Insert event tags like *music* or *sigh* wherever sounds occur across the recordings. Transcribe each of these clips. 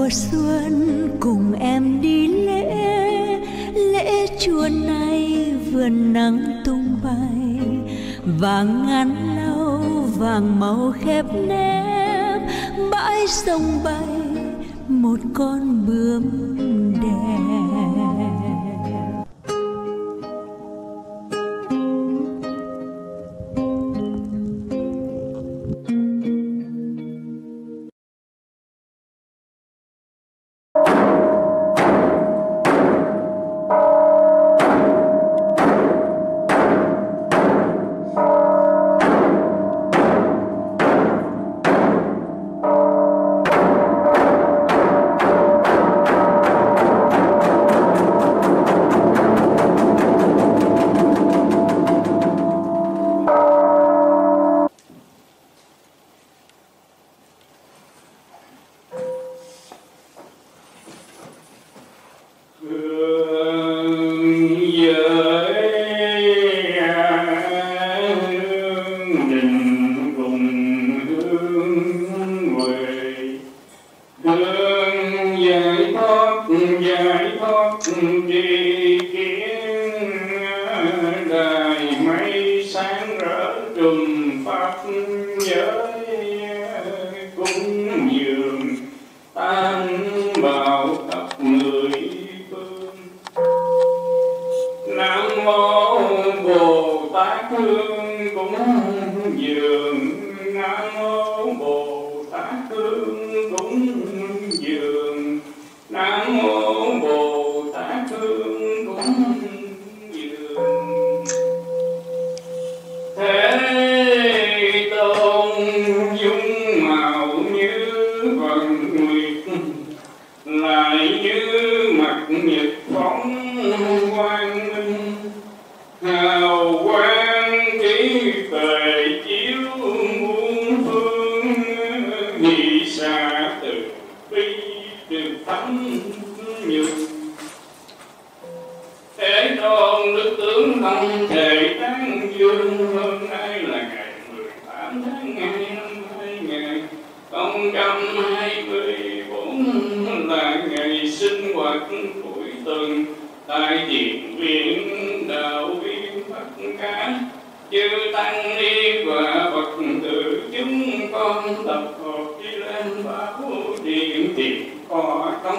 mùa xuân cùng em đi lễ. Lễ chùa này vườn nắng tung bay, vàng ngàn lâu vàng màu khép nép, bãi sông bay, một con bướm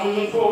Amen.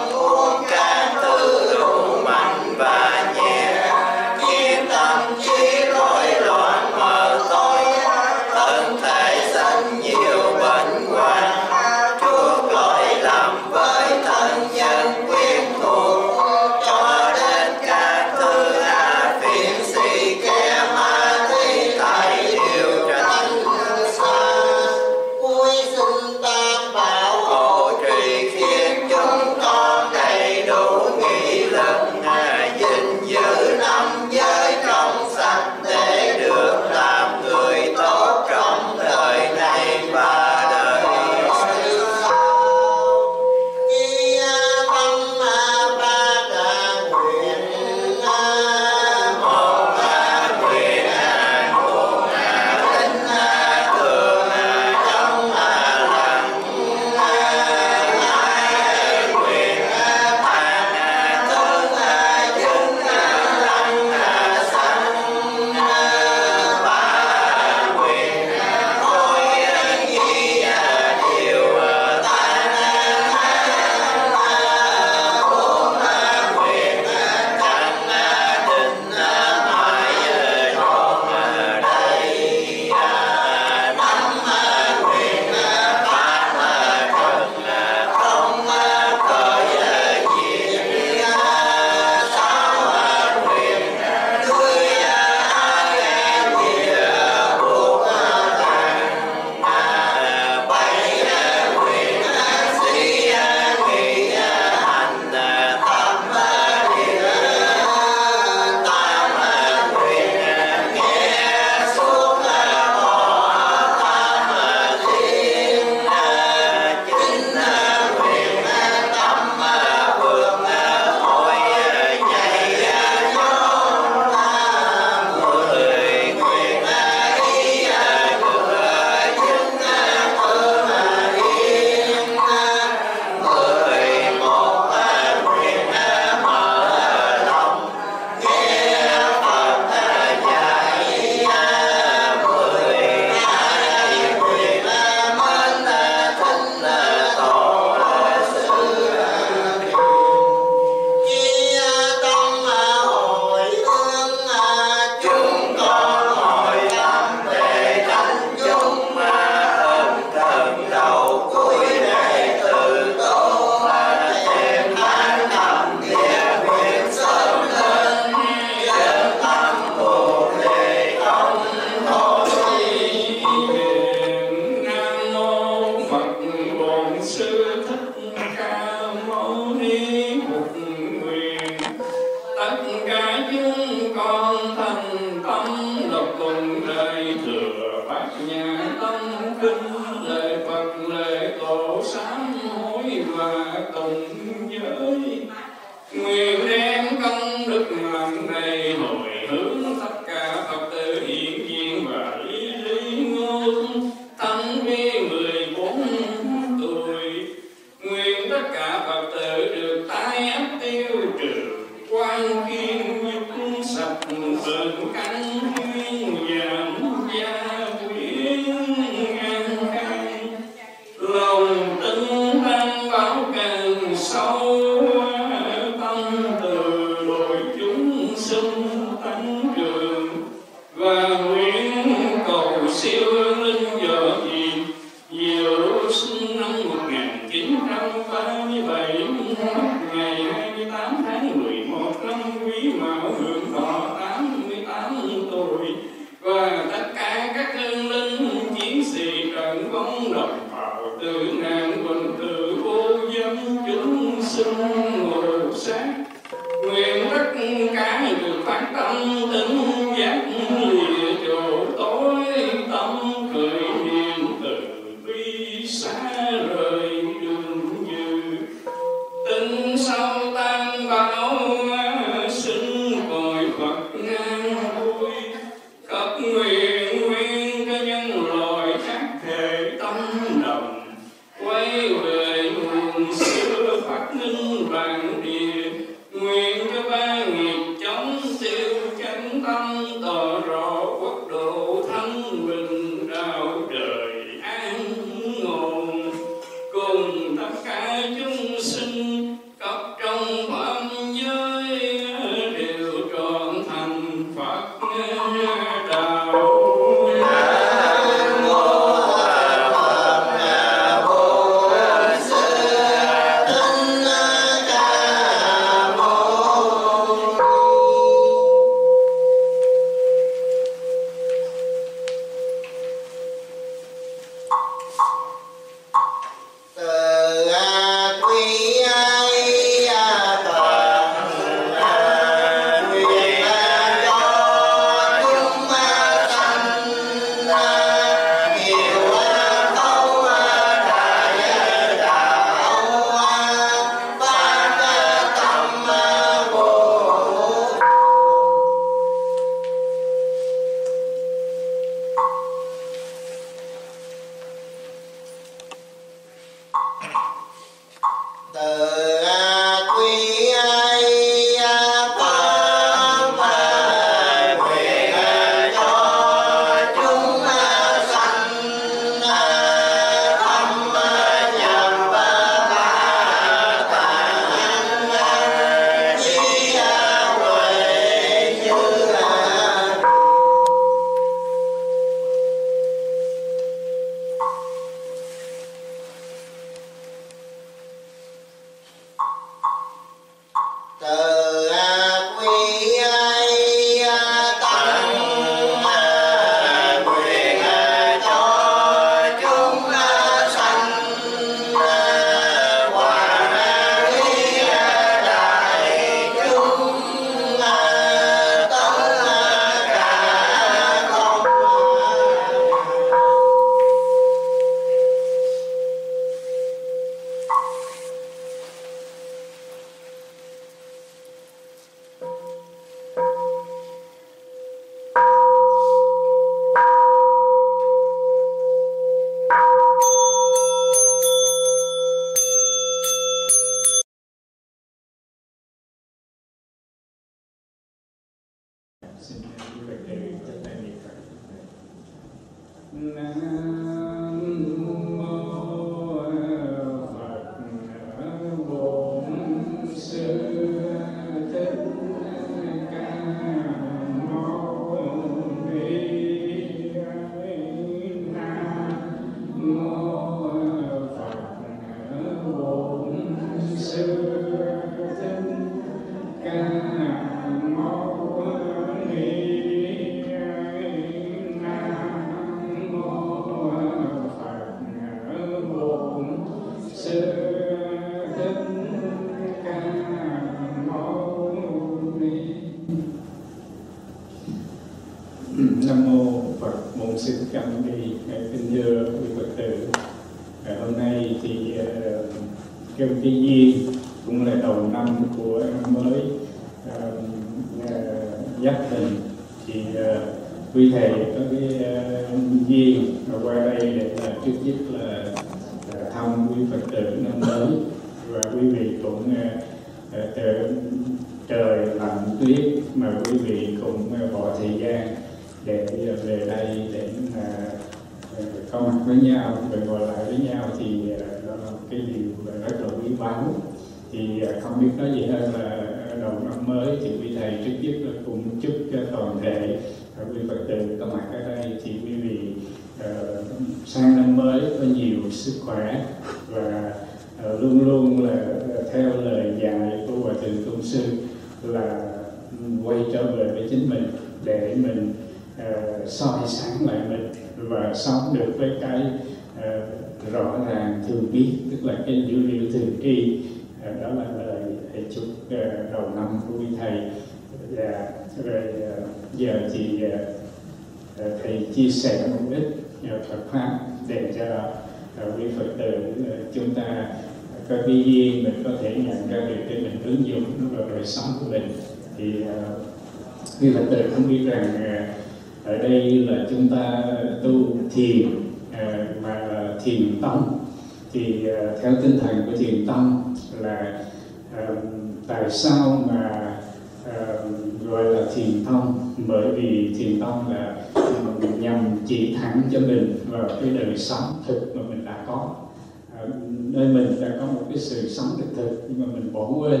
Sống thực thực nhưng mà mình bỏ quên.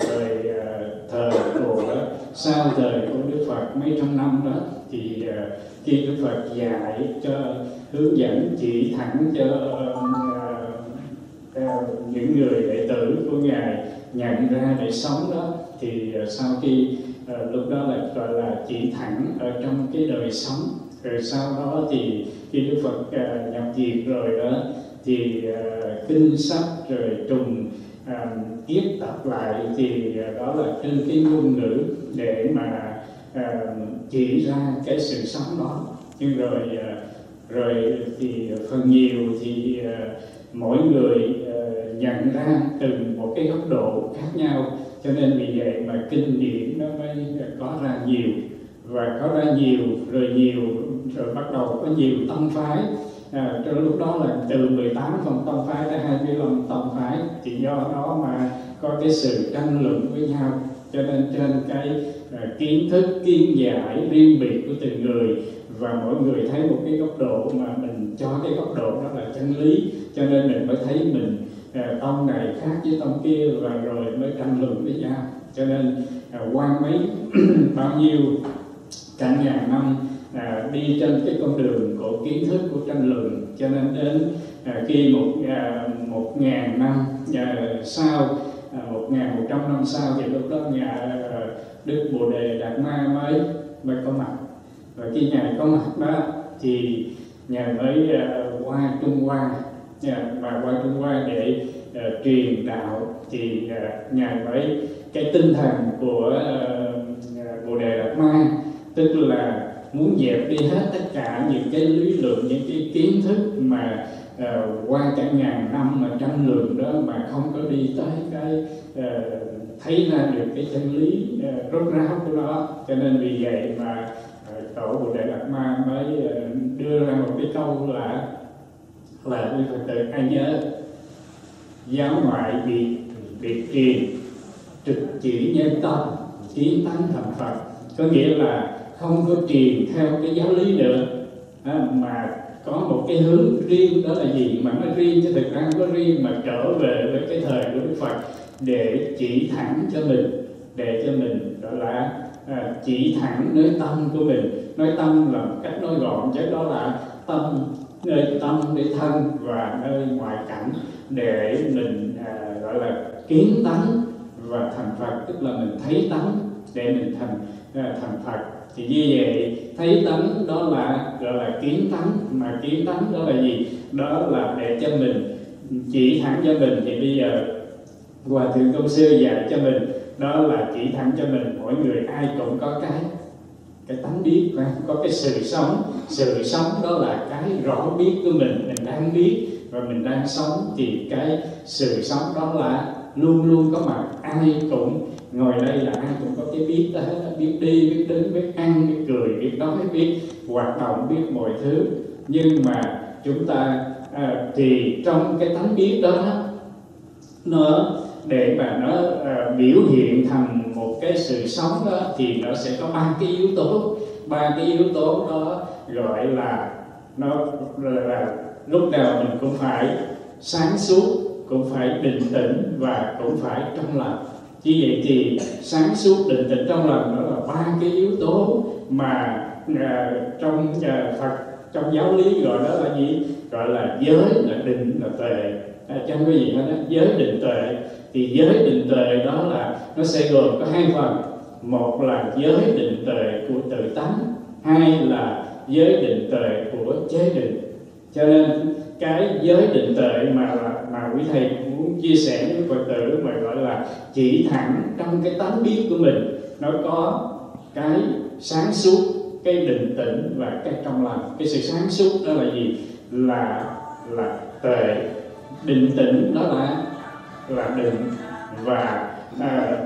Rồi uh, thời của sau thời của Đức Phật mấy trăm năm đó thì uh, khi Đức Phật dạy cho hướng dẫn chỉ thẳng cho uh, uh, những người đệ tử của ngài nhận ra để sống đó thì uh, sau khi uh, lúc đó là gọi là chỉ thẳng ở trong cái đời sống. Rồi sau đó thì khi Đức Phật uh, nhập diệt rồi đó thì uh, kinh sách rồi trùng uh, yết tập lại thì ờ, đó là trên cái ngôn ngữ để mà uh, chỉ ra cái sự sống đó. Nhưng rồi uh, rồi thì phần nhiều thì uh, mỗi người uh, nhận ra từ một cái góc độ khác nhau. Cho nên vì vậy mà kinh điển nó mới có ra nhiều. Và có ra nhiều rồi nhiều rồi bắt đầu có nhiều tông phái à, trong lúc đó là từ 18 phòng tông phái đến 25 tông phái chỉ do đó mà có cái sự tranh luận với nhau. Cho nên trên cái à, kiến thức kiến giải riêng biệt của từng người và mỗi người thấy một cái góc độ mà mình cho cái góc độ đó là chân lý. Cho nên mình mới thấy mình à, tông này khác với tông kia và rồi mới tranh luận với nhau. Cho nên à, qua mấy *clears throat* bao nhiêu cả ngàn năm à, đi trên cái con đường của kiến thức của tranh luận cho nên đến à, khi một à, một ngàn năm à, sau à, một ngàn một trăm năm sau thì lúc đó nhà à, đức bồ đề đạt ma mới mới có mặt. Và khi ngài có mặt đó thì ngài mới à, qua trung hoa yeah, và qua trung hoa để à, truyền đạo thì à, ngài mới cái tinh thần của à, bồ đề đạt ma tức là muốn dẹp đi hết tất cả những cái lý luận những cái kiến thức mà uh, qua cả ngàn năm mà trăm lượng đó mà không có đi tới cái uh, thấy ra được cái chân lý uh, rốt ráo của nó. Cho nên vì vậy mà uh, tổ bồ đề đạt ma mới uh, đưa ra một cái câu là là quý phật tử ai nhớ giáo ngoại biệt biệt truyền trực chỉ nhân tâm chí tánh thành phật? Có nghĩa là không có truyền theo cái giáo lý được à, mà có một cái hướng riêng đó là gì? Mà nó riêng chứ thực ra không có riêng mà trở về với cái thời của Đức Phật để chỉ thẳng cho mình để cho mình gọi là à, chỉ thẳng nơi tâm của mình. Nói tâm là một cách nói gọn chứ đó là tâm nơi tâm nơi thân và nơi ngoại cảnh để mình à, gọi là kiến tánh và thành Phật. Tức là mình thấy tánh để mình thành à, thành Phật thì như vậy thấy tánh đó là, gọi là kiến tánh. Mà kiến tánh đó là gì? Đó là để cho mình, chỉ thẳng cho mình. Thì bây giờ, hòa thượng tôn sư dạy cho mình, đó là chỉ thẳng cho mình. Mỗi người ai cũng có cái cái tánh biết có cái sự sống. Sự sống đó là cái rõ biết của mình mình đang biết và mình đang sống thì cái sự sống đó là luôn luôn có mặt. Ai cũng ngồi đây là ai cũng có cái biết đó hết biết đi biết đứng biết ăn biết cười biết nói biết hoạt động biết mọi thứ. Nhưng mà chúng ta à, thì trong cái tánh biết đó nó để mà nó à, biểu hiện thành một cái sự sống đó thì nó sẽ có ba cái yếu tố. Ba cái yếu tố đó gọi là nó là lúc nào mình cũng phải sáng suốt cũng phải định tĩnh và cũng phải trong lành. Như vậy thì sáng suốt định tĩnh trong lành đó là ba cái yếu tố mà à, trong à, Phật trong giáo lý gọi đó là gì? Gọi là giới là định là tuệ. À, trong cái gì đó giới định tuệ. Thì giới định tuệ đó là nó sẽ gồm có hai phần. Một là giới định tuệ của tự tánh hai là giới định tuệ của chế định cho nên cái giới định tuệ mà mà quý thầy muốn chia sẻ với phật tử mà gọi là chỉ thẳng trong cái tánh biết của mình nó có cái sáng suốt cái định tĩnh và cái trong lành. Cái sự sáng suốt đó là gì? Là là tuệ. Định tĩnh đó là là định và à,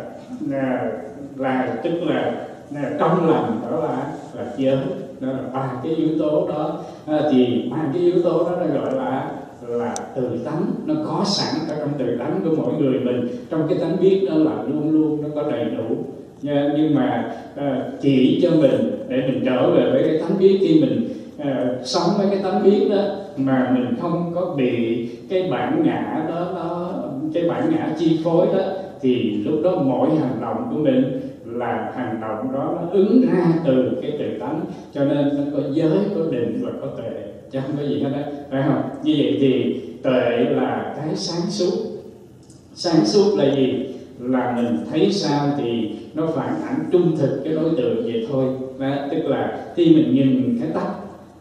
à, là tức là, là trong lành đó là là giới đó là ba cái yếu tố đó. À, thì ba cái yếu tố đó nó gọi là là từ tánh. Nó có sẵn ở trong từ tánh của mỗi người mình. Trong cái tánh biết đó là luôn luôn nó có đầy đủ. Nha, nhưng mà à, chỉ cho mình để mình trở về với cái tánh biết khi mình à, sống với cái tánh biết đó mà mình không có bị cái bản ngã đó, đó cái bản ngã chi phối đó thì lúc đó mỗi hành động của mình là hành động đó nó ứng ra từ cái tự tánh. Cho nên nó có giới có định và có tuệ. Chứ không có gì hết đấy. phải không? Như vậy thì tuệ là cái sáng suốt. Sáng suốt là gì? Là mình thấy sao thì nó phản ảnh trung thực cái đối tượng vậy thôi. Đó, tức là khi mình nhìn cái tách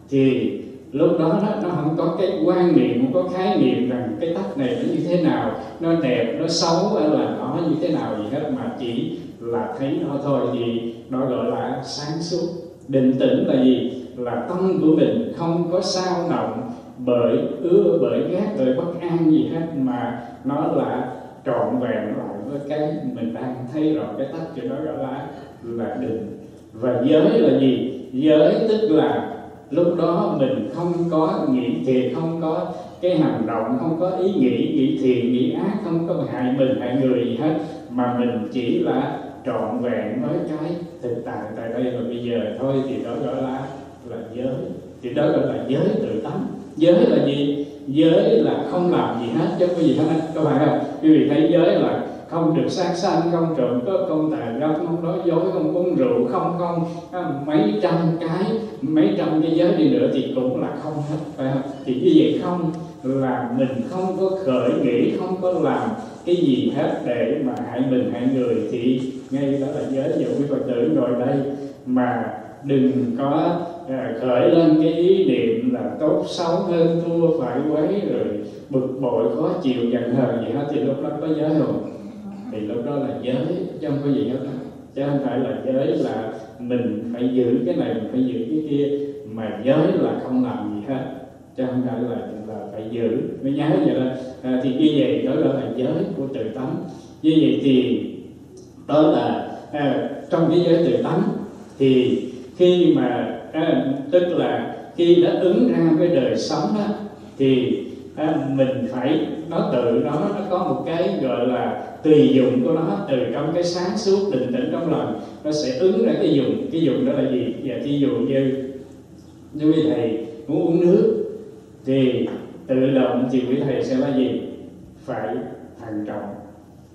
thì lúc đó nó, nó không có cái quan niệm không có khái niệm rằng cái tách này nó như thế nào nó đẹp nó xấu hay là nó như thế nào gì hết mà chỉ là thấy nó thôi thì nó gọi là sáng suốt, định tĩnh là gì? Là tâm của mình không có sao động bởi ưa, bởi ghét, bởi bất an gì hết, mà nó là trọn vẹn lại với cái mình đang thấy rõ cái tách cho nó gọi là là định. Và giới là gì? Giới tức là lúc đó mình không có nghĩ thiệt, không có cái hành động, không có ý nghĩ nghĩ thiện, nghĩ ác, không có hại mình, hại người gì hết, mà mình chỉ là trọn vẹn với cái thực tại tại đây và bây giờ thôi, thì đó gọi là là giới. Thì đó gọi là giới tự tánh. Giới là gì? Giới là không làm gì hết, chứ có gì hết. Các bạn không? Quý vị thấy giới là không được sát sanh, không trộm cướp, không tà dâm, không nói dối, không uống rượu, không không à, mấy trăm cái, mấy trăm cái giới đi nữa thì cũng là không hết, phải không? Thì như vậy không? Là mình không có khởi nghĩ không có làm cái gì hết để mà hại mình hại người. Thì ngay đó là giới dụ quý phật tử ngồi đây. Mà đừng có à, khởi lên cái ý niệm là tốt xấu hơn thua phải quấy rồi bực bội khó chịu giận hờn gì hết. Thì lúc đó có giới rồi. Thì lúc đó là giới chứ không có gì hết chứ không phải là giới là mình phải giữ cái này mình phải giữ cái kia. Mà giới là không làm gì hết cho không phải là là phải giữ. Mới nhớ vậy là à, thì như vậy đó là giới của tự tánh. Như vậy thì đó là à, trong cái giới tự tánh thì khi mà à, tức là khi đã ứng ra với đời sống đó, thì à, mình phải nó tự nó nó có một cái gọi là tùy dụng của nó từ trong cái sáng suốt định tĩnh trong lòng. Nó sẽ ứng ra cái dụng cái dụng đó là gì? Dạ, Và ví dụ như như quý thầy muốn uống nước thì tự động thì quý thầy sẽ là gì? Phải thận trọng.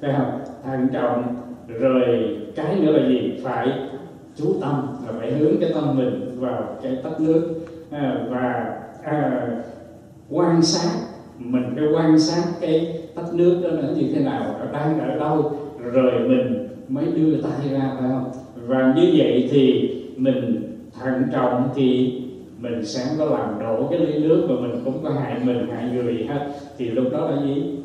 Phải không thận trọng rồi cái nữa là gì? Phải chú tâm là phải hướng cái tâm mình vào cái tách nước. À, và à, quan sát mình phải quan sát cái tách nước đó là như thế nào nó đang ở đâu rồi mình mới đưa tay ra phải không? Và như vậy thì mình thận trọng thì mình sáng có làm đổ cái ly nước và mình cũng có hại mình hại người gì hết. Thì lúc đó là gì?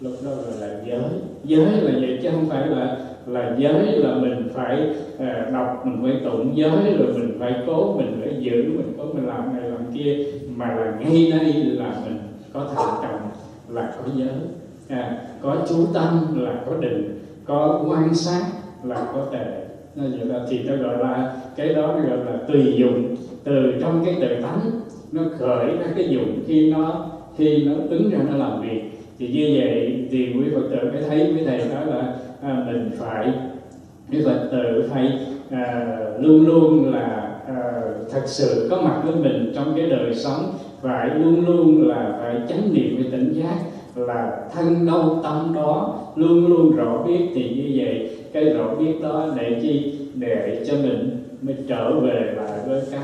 Lúc đó là, là giới. Giới là vậy chứ không phải là là giới là mình phải à, đọc mình phải tụng giới rồi mình phải cố mình phải giữ mình cố mình làm này làm kia. Mà là ngay đây là mình có thận trọng là có giới. À, có chú tâm là có định có quan sát là có tệ nó vậy là thì nó gọi là cái đó gọi là tùy dụng từ trong cái tự tánh nó khởi ra cái dụng khi nó khi nó ứng ra nó làm việc. Thì như vậy thì quý phật tử mới thấy với thầy đó là à, mình phải quý phật tử phải à, luôn luôn là à, thật sự có mặt với mình trong cái đời sống phải luôn luôn là phải chánh niệm với tỉnh giác là thân đâu tâm đó luôn luôn rõ biết. Thì như vậy cái rõ biết đó để chi? Để cho mình mới trở về lại với cái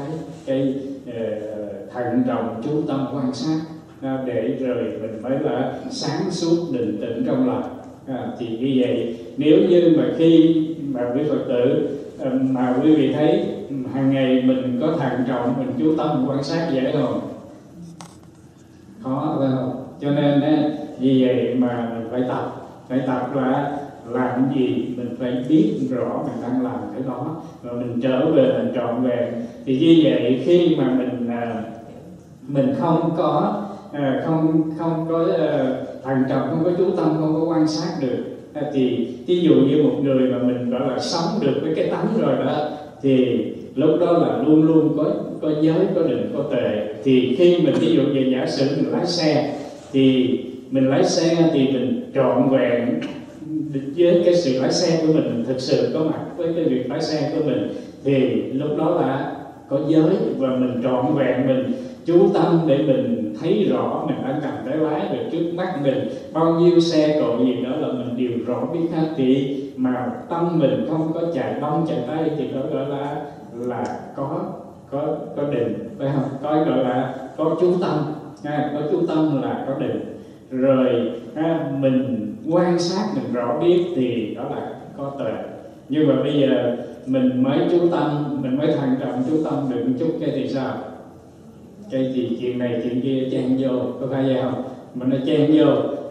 cái ờ, uh, thận trọng chú tâm quan sát. Uh, để rồi mình mới là sáng suốt định tĩnh trong lòng. À, thì như vậy nếu như mà khi mà quý phật tử ờ, mà quý vị thấy ừ, hàng ngày mình có thận trọng mình chú tâm quan sát dễ không khó phải không? Cho nên vì vậy mà mình phải tập phải tập là làm gì mình phải biết rõ mình đang làm cái đó. Và mình trở về mình trọn vẹn. Thì như vậy khi mà mình à, mình không có à, không không có thành thận trọng, không có chú tâm, không có quan sát được à, thì ví dụ như một người mà mình gọi là sống được với cái tánh rồi đó, thì lúc đó là luôn luôn có có giới, có định, có tệ thì khi mình ví dụ như giả sử mình lái xe, thì mình lái xe thì mình trọn vẹn với cái sự lái xe của mình, mình thực sự có mặt với cái việc lái xe của mình thì lúc đó là có giới và mình trọn vẹn mình chú tâm để mình thấy rõ mình đang cầm cái lái rồi trước mắt mình bao nhiêu xe cộ gì đó là mình đều rõ biết hết. Thì mà tâm mình không có chạy đông chạy tay thì đó gọi là là có có có định phải không? Có gọi là có chú tâm ha, có chú tâm là có định. Rồi ha, mình quan sát, mình rõ biết thì đó là có tuệ. Nhưng mà bây giờ mình mới chú tâm, mình mới thận trọng chú tâm được một chút cái thì sao? Cái gì chuyện này, chuyện kia chen vô, có phải vậy không? Mình nó chen vô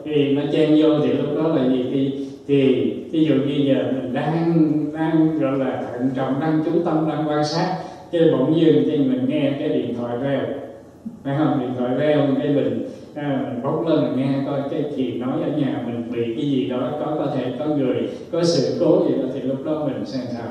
thì nó chen vô thì lúc đó là gì? Thì thì ví dụ như giờ mình đang đang gọi là thận trọng, đang chú tâm, đang quan sát, cái bỗng dưng thì mình nghe cái điện thoại reo. Phải không? Điện thoại reo, cái mình à, mình bốc lên mình nghe coi cái chị nói ở nhà mình bị cái gì đó có có thể có người có sự cố gì đó thì lúc đó mình xem sao?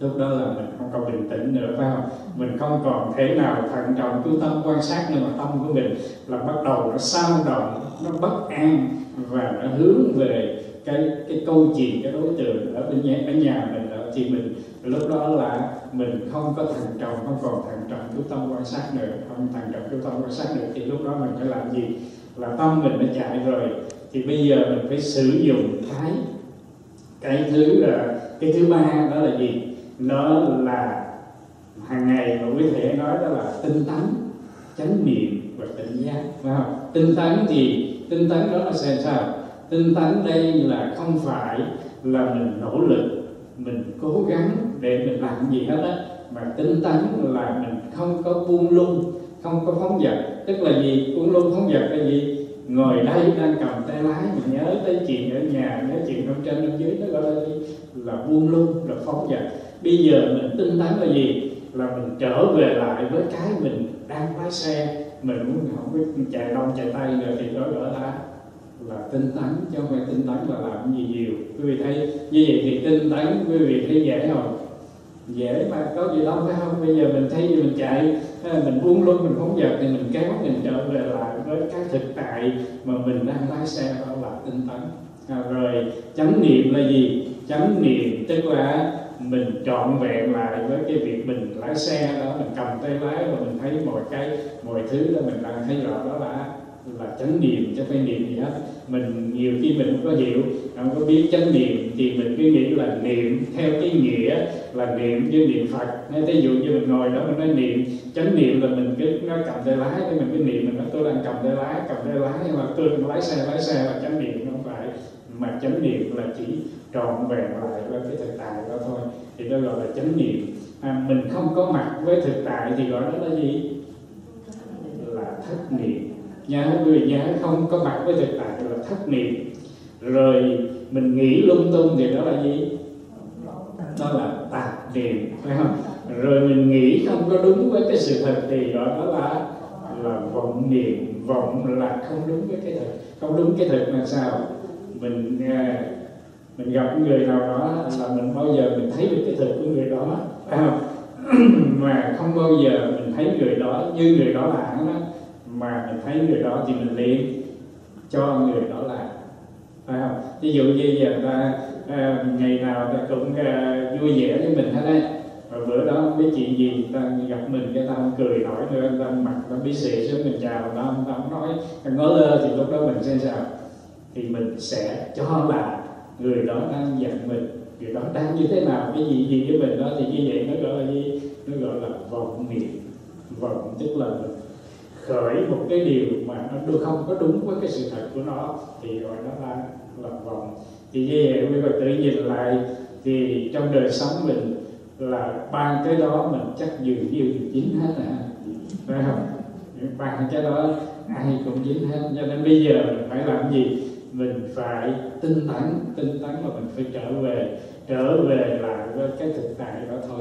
Lúc đó là mình không còn bình tĩnh nữa phải không? Mình không còn thể nào thận trọng chú tâm quan sát nữa mà tâm của mình là bắt đầu nó sao động nó bất an và nó hướng về cái cái câu chuyện cái đối tượng ở bên nhà ở nhà mình đó, thì mình lúc đó là mình không có thằng trọng không còn thằng trọng chú tâm quan sát nữa. Không thằng trọng chú tâm quan sát nữa thì lúc đó mình phải làm gì? Là tâm mình nó chạy rồi. Thì bây giờ mình phải sử dụng thái cái thứ là cái thứ ba đó là gì? Nó là hàng ngày mà quý thể nói đó là tinh tấn, chánh niệm và tỉnh giác, phải không? Tinh tấn thì, tinh tấn đó là xem sao? Tinh tấn đây là không phải là mình nỗ lực, mình cố gắng để mình làm gì hết á. Mà tinh tấn là mình không có buông lung, không có phóng dật tức là gì? Buông lung, phóng dật là gì? Ngồi đây đang cầm tay lái mình nhớ tới chuyện ở nhà, nhớ chuyện ở trên, ở dưới, nó gọi là gì? Là buông lung, là phóng dật bây giờ mình tinh tấn là gì? Là mình trở về lại với cái mình đang lái xe. Mình muốn không biết chạy đông, chạy tay rồi thì đó gọi là là tinh tấn chứ không phải tinh tấn là làm gì nhiều. Quý vị thấy như vậy thì tinh tấn quý vị thấy dễ không? Dễ mà có gì đâu phải không? Bây giờ mình thấy mình chạy ờ, mình buông luôn mình không giật thì mình kéo mình trở về lại với cái thực tại mà mình đang lái xe đó là tinh tấn. À, rồi chánh niệm là gì? Chánh niệm tức là mình trọn vẹn lại với cái việc mình lái xe đó mình cầm tay lái và mình thấy mọi cái mọi thứ đó mình đang thấy rõ đó là là chánh niệm chứ phải niệm gì hết mình nhiều khi mình không có hiểu không có biết chánh niệm thì mình cứ nghĩ là niệm theo cái nghĩa là niệm như niệm phật. Nên ví dụ như mình ngồi đó mình nói niệm chánh niệm là mình cứ nó cầm tay lái thì mình cứ niệm mình nói tôi đang cầm tay lái cầm tay lái nhưng mà tôi đang lái xe lái xe là chánh niệm. Không phải mà chánh niệm là chỉ trọn vẹn lại với cái thực tại đó thôi. Thì đó gọi là chánh niệm. À, mình không có mặt với thực tại thì gọi đó là gì? Là thất niệm nhớ, người vị không có mặt với thực tại là thất niệm. Rồi mình nghĩ lung tung thì đó là gì? Đó là tạp niệm, phải không? Rồi mình nghĩ không có đúng với cái sự thật thì gọi đó là là vọng niệm. Vọng là không đúng với cái thực không đúng cái thực là sao? Mình à, mình gặp người nào đó là mình bao giờ mình thấy được cái thực của người đó, phải không? *clears throat* Mà không bao giờ mình thấy người đó như người đó là đó mà mình thấy người đó thì mình liền cho người đó là phải không? Ví dụ như giờ ta à, ngày nào ta cũng à, vui vẻ với mình hết đấy. Và bữa đó không biết chuyện gì ta gặp mình cái ta không cười nổi nữa ta mặt ta bí xệ, xuống mình chào ta ta không nói. Ta ngó lơ thì lúc đó mình sẽ sao? Thì mình sẽ cho là người đó đang giận mình. Người đó đang như thế nào? Cái gì gì với mình đó thì như vậy nó gọi là gì? Nó gọi là vọng niệm. Vọng tức là mình khởi một cái điều mà nó không có đúng với cái sự thật của nó, thì gọi nó là lòng vòng. Thì như vậy, quý phật tử nhìn lại, thì trong đời sống mình là ba cái đó mình chắc dường như dính hết à phải không? Ba cái đó ai cũng dính hết. Cho nên bây giờ mình phải làm gì? Mình phải tinh tấn tinh tấn mà mình phải trở về trở về lại với cái thực tại đó thôi.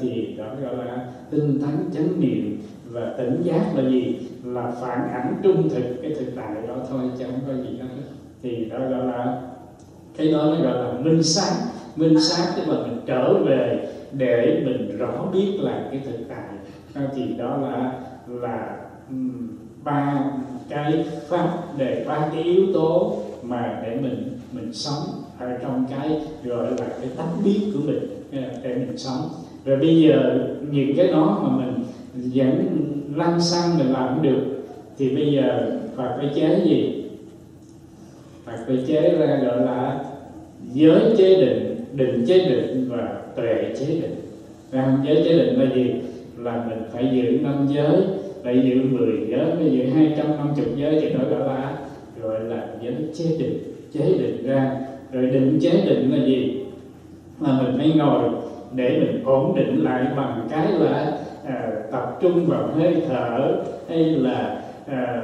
Thì đó gọi là tinh tấn chánh niệm và tỉnh giác là gì? Là phản ảnh trung thực, cái thực tại đó thôi, chứ không có gì hết. Thì đó gọi là, cái đó nó gọi là minh sáng minh sáng tức là mình trở về để mình rõ biết là cái thực tại. Thì đó là là ba cái pháp để ba cái yếu tố mà để mình mình sống ở trong cái gọi là cái tánh biết của mình à, để mình sống. Rồi bây giờ những cái đó mà mình vẫn lăn xăng mình làm không được. Thì bây giờ Phật phải chế gì? Phật phải chế ra gọi là giới chế định định chế định và tuệ chế định. Ra giới chế định là gì? Là mình phải giữ năm giới, phải giữ mười giới, phải giữ hai trăm năm chục giới thì đó gọi là gọi là giới chế định chế định ra. Rồi định chế định là gì? Là mình phải ngồi để mình ổn định lại bằng cái là à, tập trung vào hơi thở hay là à,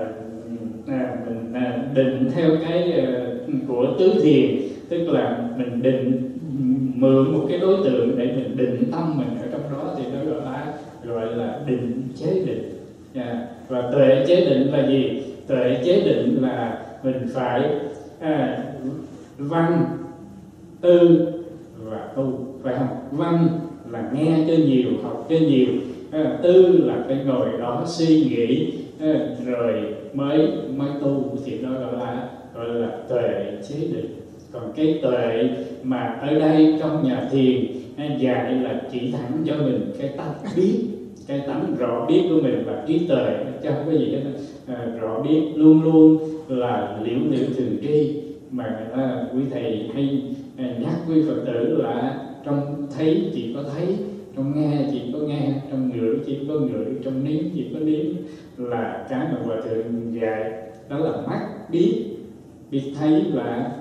à, mình à, định theo cái à, của tứ thiền. Tức là mình định mượn một cái đối tượng để mình định tâm mình ở trong đó thì nó gọi là gọi là định chế định. Yeah. và tuệ chế định là gì? Tuệ chế định là mình phải à, văn tư và tu. Phải không? Văn là nghe cho nhiều học cho nhiều tư là phải ngồi đó suy nghĩ rồi mới mới tu thì đó gọi là gọi là tuệ chế định. Còn cái tuệ mà ở đây trong nhà thiền dạy là chỉ thẳng cho mình cái tánh biết cái tánh rõ biết của mình và trí tuệ chứ không có gì hết. À, rõ biết luôn luôn là liễu liễu thường tri. Mà à, quý thầy hay nhắc quý phật tử là trong thấy chỉ có thấy trong nghe chỉ có nghe trong ngửi chỉ có ngửi trong nếm chỉ có nếm là cái mà hòa thượng dạy đó là mắt biết biết thấy là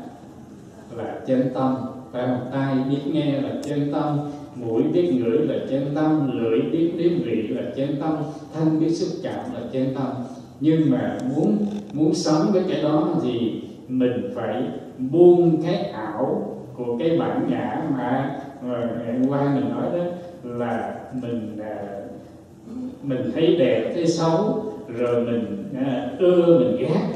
là chân tâm. Phải một tay biết nghe là chân tâm mũi biết ngửi là chân tâm lưỡi biết nếm vị là chân tâm thân biết xúc chạm là chân tâm. Nhưng mà muốn muốn sống với cái đó thì mình phải buông cái ảo của cái bản ngã mà, mà ngày hôm qua mình nói đó là mình à, mình thấy đẹp, thấy xấu, rồi mình à, ưa, mình ghét,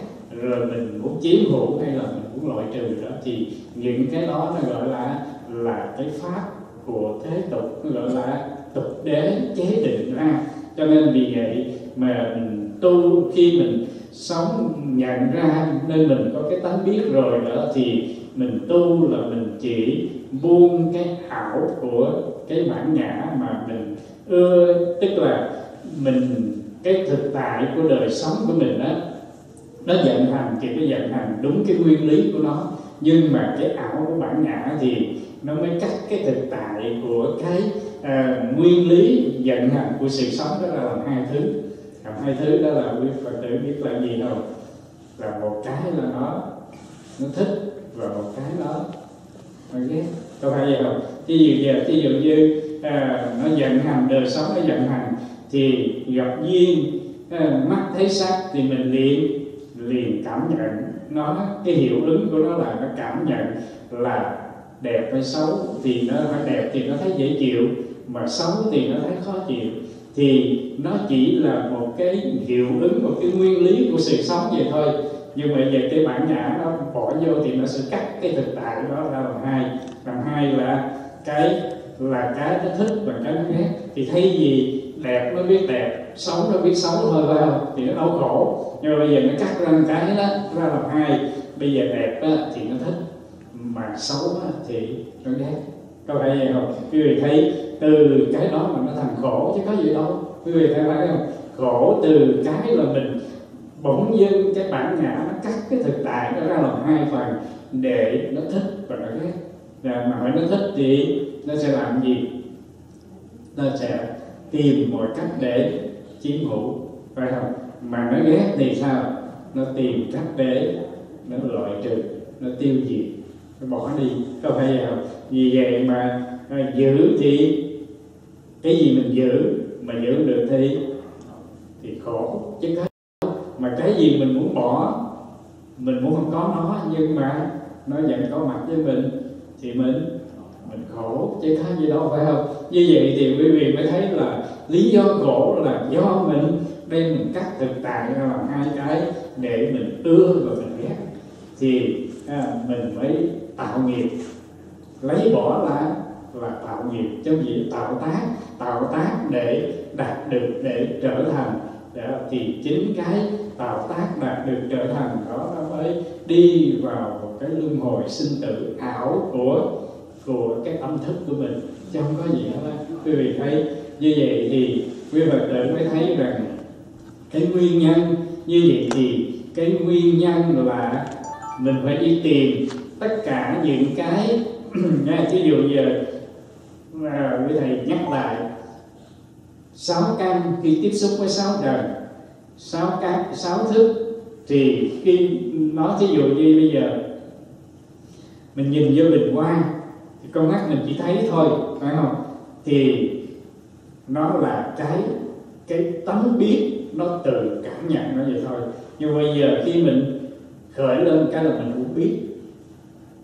rồi mình muốn chiếm hữu hay là mình muốn loại trừ đó, thì những cái đó nó gọi là là cái pháp của thế tục, nó gọi là tục đế chế định ra. Cho nên vì vậy mà mình tu khi mình sống, nhận ra nên mình có cái tánh biết rồi đó, thì mình tu là mình chỉ buông cái ảo của cái bản ngã mà mình ưa tức là mình cái thực tại của đời sống của mình đó nó vận hành thì nó vận hành đúng cái nguyên lý của nó. Nhưng mà cái ảo của bản ngã thì nó mới cắt cái thực tại của cái à, nguyên lý vận hành của sự sống đó là làm hai thứ. Làm hai thứ đó là quý phật tử biết là gì đâu? Là một cái là nó nó thích và một cái nó nó ghét có phải vậy không ví dụ giờ ví dụ như à, nó vận hành đời sống nó vận hành thì gặp duyên à, mắt thấy sắc thì mình liền liền cảm nhận. Nó cái hiệu ứng của nó là nó cảm nhận là đẹp hay xấu. Thì nó phải đẹp thì nó thấy dễ chịu mà xấu thì nó thấy khó chịu. Thì nó chỉ là một cái hiệu ứng một cái nguyên lý của sự sống vậy thôi. Nhưng mà về cái bản ngã nó bỏ vô thì nó sẽ cắt cái thực tại đó ra làm hai và hai là cái là cái nó thích và cái nó ghét thì thay vì đẹp nó biết đẹp xấu nó biết xấu thôi phải không? Thì nó đau khổ. Nhưng mà bây giờ nó cắt ra cái đó ra làm hai. Bây giờ đẹp đó, thì nó thích mà xấu đó, thì nó ghét. Có phải vậy không? Quý vị thấy từ cái đó mà nó thành khổ chứ có gì đâu. Quý vị thấy phải không? Khổ từ cái là mình bỗng dưng cái bản ngã nó cắt cái thực tại nó ra làm hai phần để nó thích và nó ghét và mà hỏi nó thích thì nó sẽ làm gì? Nó sẽ tìm mọi cách để chiếm hữu phải không? Mà nó ghét thì sao? Nó tìm cách để nó loại trừ nó tiêu diệt. Nó bỏ đi có phải vậy không? Vì vậy mà à, giữ thì cái gì mình giữ mà giữ được thì thì khổ. Chứ cái mà cái gì mình muốn bỏ mình muốn không có nó nhưng mà nó vẫn có mặt với mình thì mình mình khổ. Chứ khác gì đâu phải không? Như vậy thì quý vị mới thấy là lý do khổ là do mình đem mình cắt thực tại ra làm hai cái để mình ưa và mình ghét. Thì à, mình mới tạo nghiệp. Lấy bỏ là là tạo nghiệp. Trong gì tạo tác tạo tác để đạt được để trở thành. Đó, thì chính cái tạo tác đạt được trở thành đó nó mới đi vào một cái luân hồi sinh tử ảo của của cái tâm thức của mình chứ không có gì hết quý vị thấy như vậy thì quý phật tử mới thấy rằng cái nguyên nhân như vậy thì cái nguyên nhân là mình phải đi tìm tất cả những cái nha ví dụ giờ à, quý thầy nhắc lại. Sáu căn khi tiếp xúc với sáu trần sáu căn sáu thức thì khi nó thí dụ như bây giờ mình nhìn vô bình quang thì con mắt mình chỉ thấy thôi phải không? Thì nó là cái cái tấm biết nó từ cảm nhận nó vậy thôi. Nhưng bây giờ khi mình khởi lên cái là mình muốn biết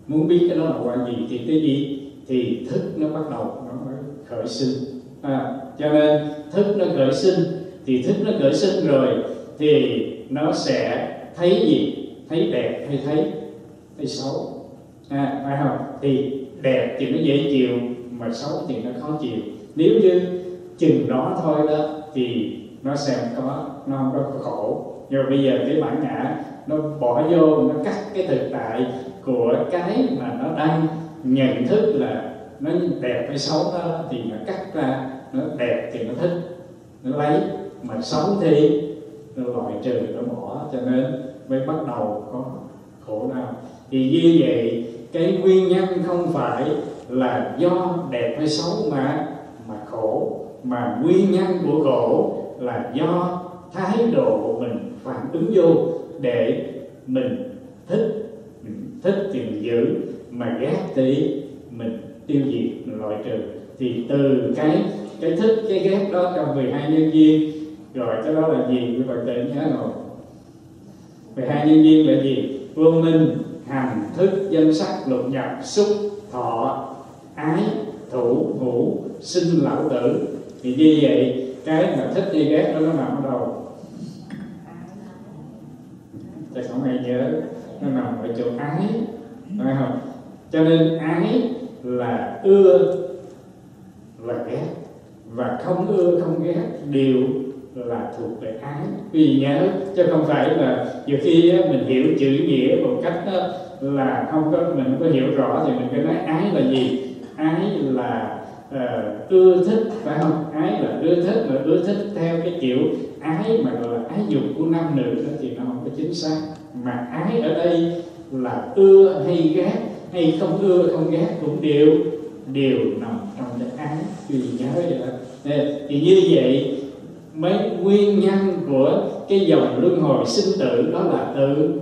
muốn biết cái đó là qua gì thì cái gì thì thức nó bắt đầu nó mới khởi sinh. À, cho nên thức nó khởi sinh thì thức nó khởi sinh rồi thì nó sẽ thấy gì? Thấy đẹp hay thấy thấy xấu? À, phải không? Thì đẹp thì nó dễ chịu mà xấu thì nó khó chịu. Nếu như chừng đó thôi đó thì nó sẽ có nó không có khổ. Nhưng mà bây giờ cái bản ngã nó bỏ vô nó cắt cái thực tại của cái mà nó đang nhận thức là nó đẹp hay xấu đó thì nó cắt ra nó đẹp thì nó thích nó lấy. Mà xấu thì loại trừ nó bỏ, cho nên mới bắt đầu có khổ đau. Thì như vậy, cái nguyên nhân không phải là do đẹp hay xấu mà mà khổ, mà nguyên nhân của khổ là do thái độ mình phản ứng vô để mình thích mình thích thì mình giữ, mà ghét thì mình tiêu diệt, mình loại trừ. Thì từ cái cái thích, cái ghét đó trong 12 nhân duyên rồi, cái đó là gì? Quý bạn tự nhớ rồi. 12 nhân viên là gì? Vô minh hành thức, danh sắc, lục nhập xúc, thọ, ái, thủ, ngũ, sinh, lão tử. Thì như vậy, cái mà thích hay ghét đó nó nằm ở đâu? Chắc không ai nhớ? Nó nằm ở chỗ ái. Phải không? Cho nên ái là ưa và ghét. Và không ưa, không ghét, đều là thuộc về ái. Vì nhớ chứ không phải là nhiều khi mình hiểu chữ nghĩa một cách là không có mình không có hiểu rõ thì mình cứ nói ái là gì? Ái là uh, ưa thích phải không? Ái là ưa thích mà ưa thích theo cái kiểu ái mà gọi là ái dục của nam nữ đó thì nó không có chính xác. Mà ái ở đây là ưa hay ghét hay không ưa không ghét cũng đều đều nằm trong cái ái. Vì nhớ vậy đó. Thì như vậy mấy nguyên nhân của cái dòng luân hồi sinh tử đó là từ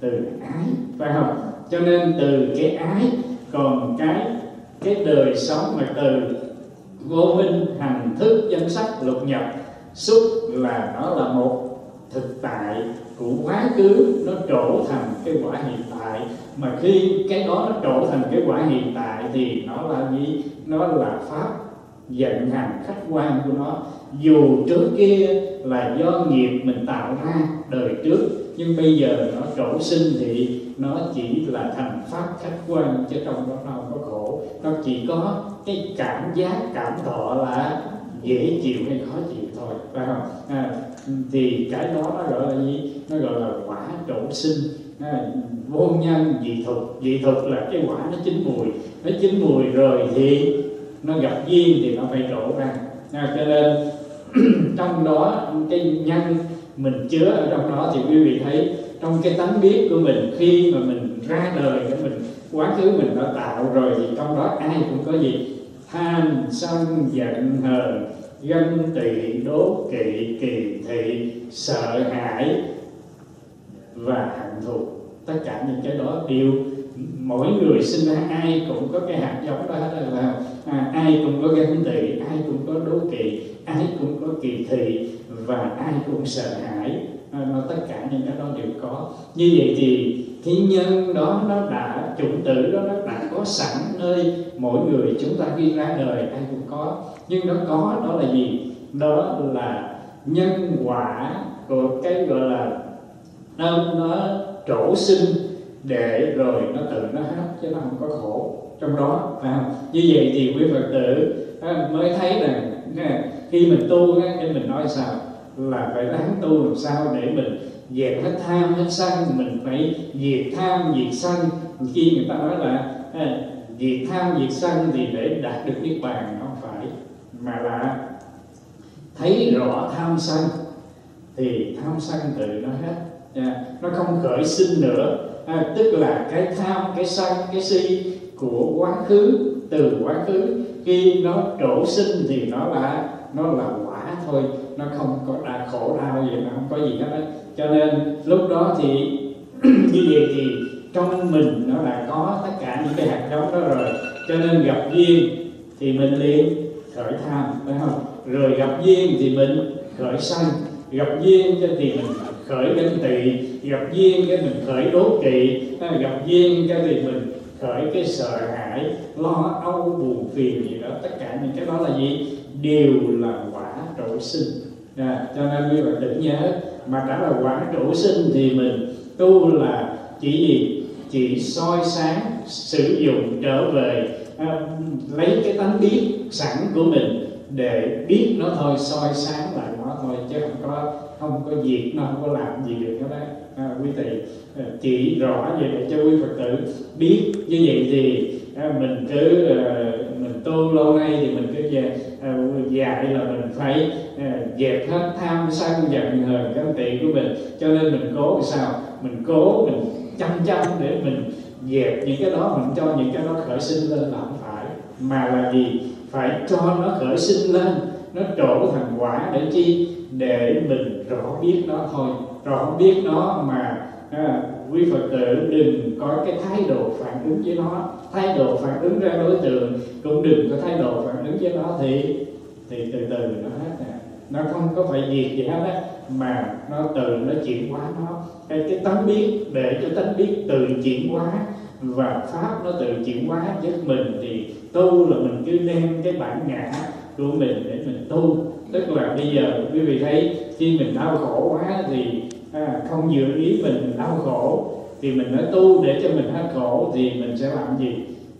từ ái, phải không? Cho nên từ cái ái, còn cái cái đời sống mà từ vô minh hành thức, danh sắc lục nhập, xúc là nó là một thực tại của quá khứ, nó trổ thành cái quả hiện tại. Mà khi cái đó nó trổ thành cái quả hiện tại thì nó là gì? Nó là pháp vận hành khách quan của nó dù trước kia là do nghiệp mình tạo ra đời trước nhưng bây giờ nó trổ sinh thì nó chỉ là thành pháp khách quan chứ trong đó nó không có khổ. Nó chỉ có cái cảm giác cảm thọ là dễ chịu hay khó chịu thôi phải không? À, thì cái đó nó gọi là gì? Nó gọi là quả trổ sinh. À, vô nhân dị thục dị thục là cái quả nó chín mùi. Nó chín mùi rồi thì nó gặp duyên thì nó phải trổ ra. À, cho nên *clears throat* trong đó, cái nhân mình chứa ở trong đó thì quý vị thấy trong cái tánh biết của mình khi mà mình ra đời, cái mình, quá khứ mình đã tạo rồi thì trong đó ai cũng có gì? Tham, sân, giận, hờn, ganh tị, đố kỵ, kỳ thị, sợ hãi và hận thù. Tất cả những cái đó đều mỗi người sinh ra ai cũng có cái hạt giống đó là, là à, ai cũng có ganh tị ai cũng có đố kỵ ai cũng có kỳ thị và ai cũng sợ hãi. À, nó tất cả những cái đó đều có. Như vậy thì cái nhân đó nó đã chủng tử đó nó đã có sẵn nơi mỗi người chúng ta khi ra đời ai cũng có. Nhưng nó có đó là gì? Đó là nhân quả của cái gọi là nó, nó trổ sinh để rồi nó tự nó hết, chứ nó không có khổ. Trong đó, phải không? Như vậy thì quý phật tử mới thấy rằng khi mình tu cái mình nói sao? Là phải ráng tu làm sao để mình dẹp hết tham, hết sân, mình phải diệt tham, diệt sân. Khi người ta nói là à, diệt tham, diệt sân thì để đạt được niết bàn không phải. Mà là thấy rõ tham sân, thì tham sân tự nó hết. Nó không khởi sinh nữa à, tức là cái tham cái sân cái si của quá khứ từ quá khứ khi nó trổ sinh thì nó là nó là quả thôi. Nó không có là khổ đau gì nó không có gì hết đấy cho nên lúc đó thì *clears throat* như vậy thì trong mình nó là có tất cả những cái hạt giống đó rồi. Cho nên gặp duyên thì mình liền khởi tham phải không? Rồi gặp duyên thì mình khởi sanh. Gặp duyên thì mình khởi ganh tị gặp duyên cái mình khởi đố kỵ gặp duyên cái thì mình khởi cái sợ hãi lo âu buồn phiền gì đó. Tất cả những cái đó là gì? Đều là quả trổ sinh. À, cho nên quý bạn đừng nhớ mà đã là quả trổ sinh thì mình tu là chỉ gì? Chỉ soi sáng sử dụng trở về à, lấy cái tánh biết sẵn của mình để biết nó thôi soi sáng lại nó thôi chứ không có không có việc nó không có làm gì được hết đấy à, quý thầy à, chỉ rõ về để cho quý phật tử biết như vậy thì à, mình cứ à, mình tu lâu nay thì mình cứ về à, dạy là mình phải à, dẹp hết tham sân giận hờn ganh tị của mình. Cho nên mình cố sao? Mình cố mình chăm chăm để mình dẹp những cái đó mình cho những cái đó khởi sinh lên là không phải. Mà là gì? Phải cho nó khởi sinh lên nó trổ thành quả để chi? Để mình rõ biết nó thôi rõ biết nó mà à, quý phật tử đừng có cái thái độ phản ứng với nó. Thái độ phản ứng ra đối tượng cũng đừng có thái độ phản ứng với nó thì thì từ từ nó hết nè nó không có phải gì gì hết á mà nó từ nó chuyển hóa nó. Cái cái tánh biết để cho tánh biết từ chuyển hóa và pháp nó tự chuyển hóa với mình thì tu là mình cứ đem cái bản ngã của mình để mình tu tức là bây giờ quý vị thấy khi mình đau khổ quá thì à, không dự ý mình đau khổ. Thì mình nói tu để cho mình hết khổ thì mình sẽ làm gì?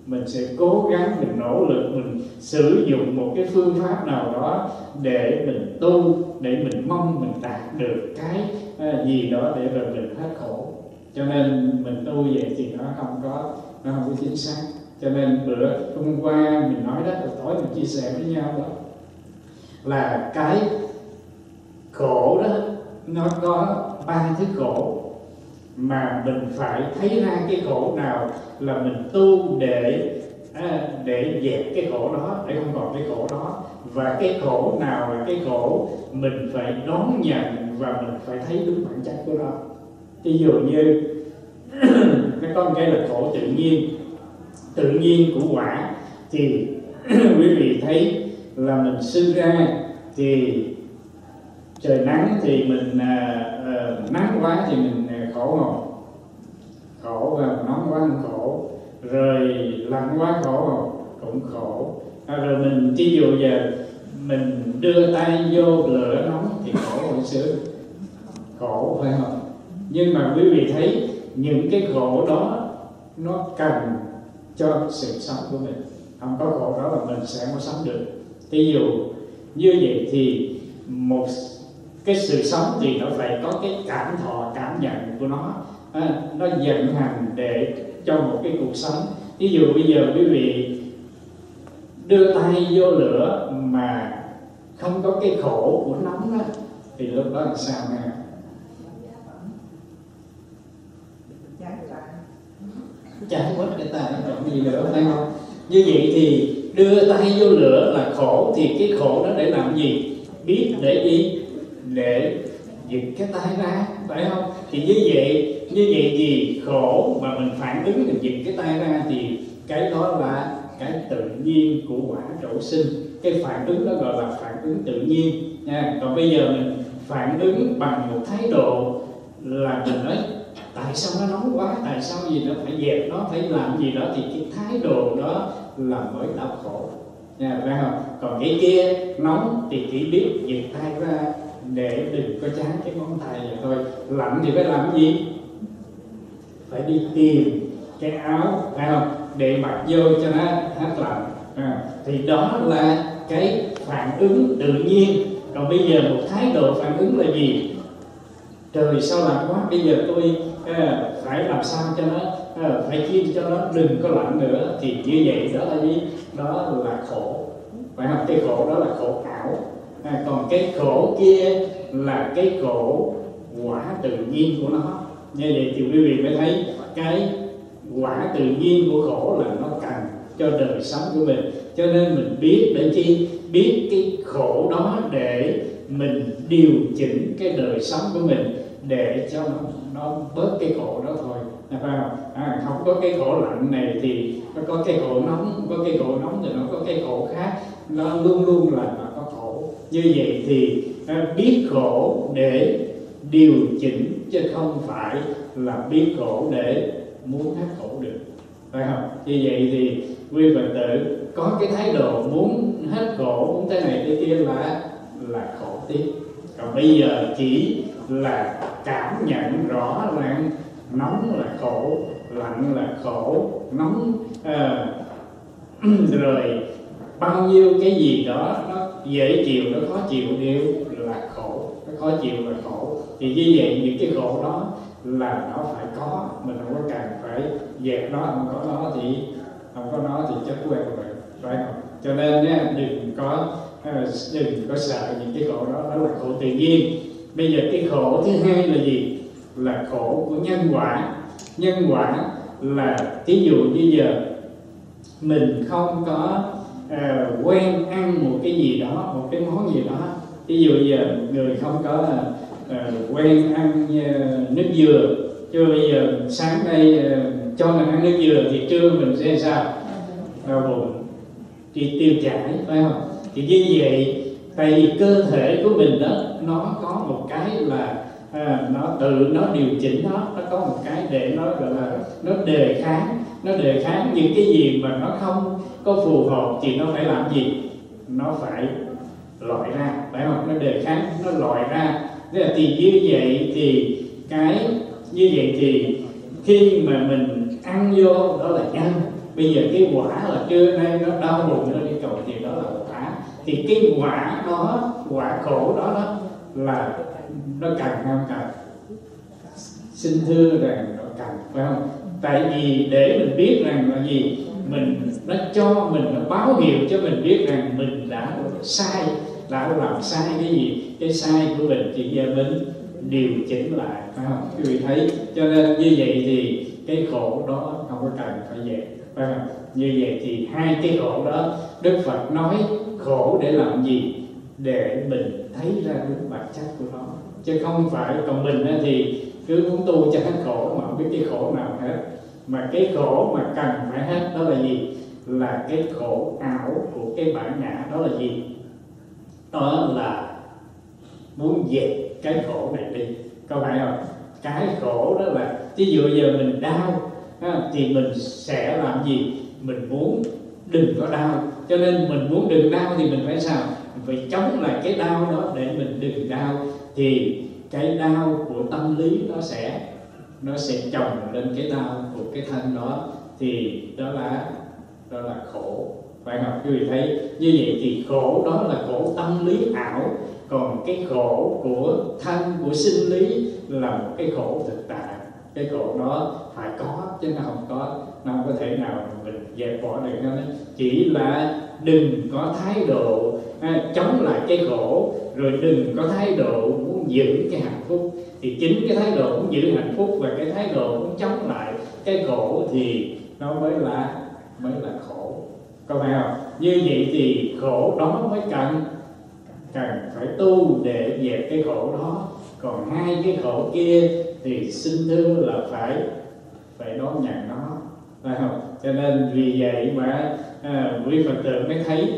Mình sẽ cố gắng mình nỗ lực mình sử dụng một cái phương pháp nào đó để mình tu để mình mong mình đạt được cái à, gì đó để rồi mình hết khổ. Cho nên mình tu vậy thì nó không có nó không có chính xác. Cho nên bữa hôm qua mình nói đó tối mình chia sẻ với nhau đó là cái khổ đó nó có ba thứ khổ mà mình phải thấy ra cái khổ nào là mình tu để à, để dẹp cái khổ đó để không còn cái khổ đó. Và cái khổ nào là cái khổ mình phải đón nhận và mình phải thấy đúng bản chất của nó. Ví dụ như *clears throat* nó có một cái là khổ tự nhiên. Tự nhiên của quả thì *clears throat* quý vị thấy là mình sinh ra thì trời nắng thì mình à, à, nắng quá thì mình à, khổ không khổ và nóng quá cũng khổ. Rồi lạnh quá khổ không cũng khổ. À, rồi mình ví dụ giờ mình đưa tay vô lửa nóng thì khổ hồi xưa khổ phải không? Nhưng mà quý vị thấy những cái khổ đó nó cần cho sự sống của mình. Không có khổ đó là mình sẽ không sống được ví dụ như vậy thì một cái sự sống thì nó phải có cái cảm thọ cảm nhận của nó. À, nó vận hành để cho một cái cuộc sống. Ví dụ bây giờ quý vị đưa tay vô lửa mà không có cái khổ của nóng đó thì lúc đó làm sao nè chán quất cái tay còn gì nữa phải không? Như vậy thì đưa tay vô lửa là khổ, thì cái khổ đó để làm gì? Biết để gì để giật cái tay ra, phải không? Thì như vậy như vậy gì khổ mà mình phản ứng mình giật cái tay ra thì cái đó là cái tự nhiên của quả trổ sinh. Cái phản ứng đó gọi là phản ứng tự nhiên, nha. Còn bây giờ mình phản ứng bằng một thái độ là mình nói tại sao nó nóng quá? Tại sao gì nó phải dẹp nó phải làm gì đó? Thì cái thái độ đó là mới đau khổ. Nha phải không? Còn cái kia nóng thì chỉ biết giật tay ra để đừng có chán cái móng tay vậy thôi. Lạnh thì phải làm gì? Phải đi tìm cái áo phải không? Để mặc vô cho nó hết lạnh. À, thì đó là cái phản ứng tự nhiên. Còn bây giờ một thái độ phản ứng là gì? Trời sao lạnh quá? Bây giờ tôi phải làm sao cho nó phải chia cho nó đừng có lạnh nữa. Thì như vậy đó là gì đó là khổ. Phải học cái khổ đó là khổ ảo. À, còn cái khổ kia là cái khổ quả tự nhiên của nó. Như vậy thì quý vị mới thấy cái quả tự nhiên của khổ là nó cần cho đời sống của mình. Cho nên mình biết để chi? Biết cái khổ đó để mình điều chỉnh cái đời sống của mình để cho nó, nó bớt cái khổ đó thôi. Phải không à, không có cái khổ lạnh này thì nó có cái khổ nóng không có cái khổ nóng thì nó có cái khổ khác. Nó luôn luôn là nó có khổ. Như vậy thì à, biết khổ để điều chỉnh chứ không phải là biết khổ để muốn hết khổ được. Phải không? Như vậy thì quý phật tử có cái thái độ muốn hết khổ muốn thế này thế kia là là khổ tiếp. Còn bây giờ chỉ là cảm nhận rõ ràng nóng là khổ lạnh là khổ nóng à, *clears throat* rồi bao nhiêu cái gì đó nó dễ chịu nó khó chịu đều là khổ nó khó chịu là khổ. Thì như vậy những cái khổ đó là nó phải có mình không có cần phải dẹp nó không có nó thì không có nó thì chết quen rồi phải không? Cho nên đừng có ờ, đừng có sợ những cái khổ đó đó là khổ tự nhiên bây giờ cái khổ thứ hai là gì? Là khổ của nhân quả. Nhân quả là ví dụ như giờ mình không có uh, quen ăn một cái gì đó một cái món gì đó. Ví dụ giờ người không có uh, quen ăn uh, nước dừa. Chưa bây giờ sáng nay uh, cho mình ăn nước dừa thì trưa mình sẽ sao? Đau bụng. Thì tiêu chảy phải không? Thì như vậy tại vì cơ thể của mình đó nó có một cái là à, nó tự nó điều chỉnh nó nó có một cái để nó gọi là nó đề kháng nó đề kháng những cái gì mà nó không có phù hợp thì nó phải làm gì? Nó phải loại ra phải không? Nó đề kháng nó loại ra. Thế là thì như vậy thì cái như vậy thì khi mà mình ăn vô đó là nhân bây giờ cái quả là trưa nay nó đau bụng nó đi cầu thì đó là quả. Thì cái quả đó quả khổ đó đó là nó cần không cần? Xin thưa rằng nó cần, phải không? Tại vì để mình biết rằng là gì? Mình nó cho mình, nó báo hiệu cho mình biết rằng mình đã sai, đã làm sai cái gì? Cái sai của mình chị giờ mình điều chỉnh lại, phải không? Quý vị thấy, cho nên như vậy thì cái khổ đó không có cần phải vậy phải không? Như vậy thì hai cái khổ đó, đức phật nói khổ để làm gì? Để mình thấy ra đúng bản chất của nó. Chứ không phải còn mình thì cứ muốn tu cho hết khổ mà không biết cái khổ nào hết. Mà cái khổ mà cần phải hết đó là gì? Là cái khổ ảo của cái bản ngã đó là gì? Đó là muốn dẹp cái khổ này đi. Có phải không? Cái khổ đó là ví dụ giờ mình đau thì mình sẽ làm gì? Mình muốn đừng có đau. Cho nên mình muốn đừng đau thì mình phải sao? Vì phải chống lại cái đau đó để mình đừng đau, thì cái đau của tâm lý nó sẽ nó sẽ chồng lên cái đau của cái thân đó. Thì đó là đó là khổ. Phải không quý vị thấy. Như vậy thì khổ đó là khổ tâm lý ảo. Còn cái khổ của thân, của sinh lý là một cái khổ thực tại. Cái khổ đó phải có chứ nó không có. Nó không có thể nào mình dẹp bỏ được. Nó chỉ là đừng có thái độ à, chống lại cái khổ rồi đừng có thái độ muốn giữ cái hạnh phúc. Thì chính cái thái độ muốn giữ hạnh phúc và cái thái độ muốn chống lại cái khổ thì nó mới là mới là khổ. Có phải không? Như vậy thì khổ đó mới cần cần phải tu để dẹp cái khổ đó. Còn hai cái khổ kia thì xin thưa là phải phải đón nhận nó. Phải không? Cho nên vì vậy mà à, quý phật tử mới thấy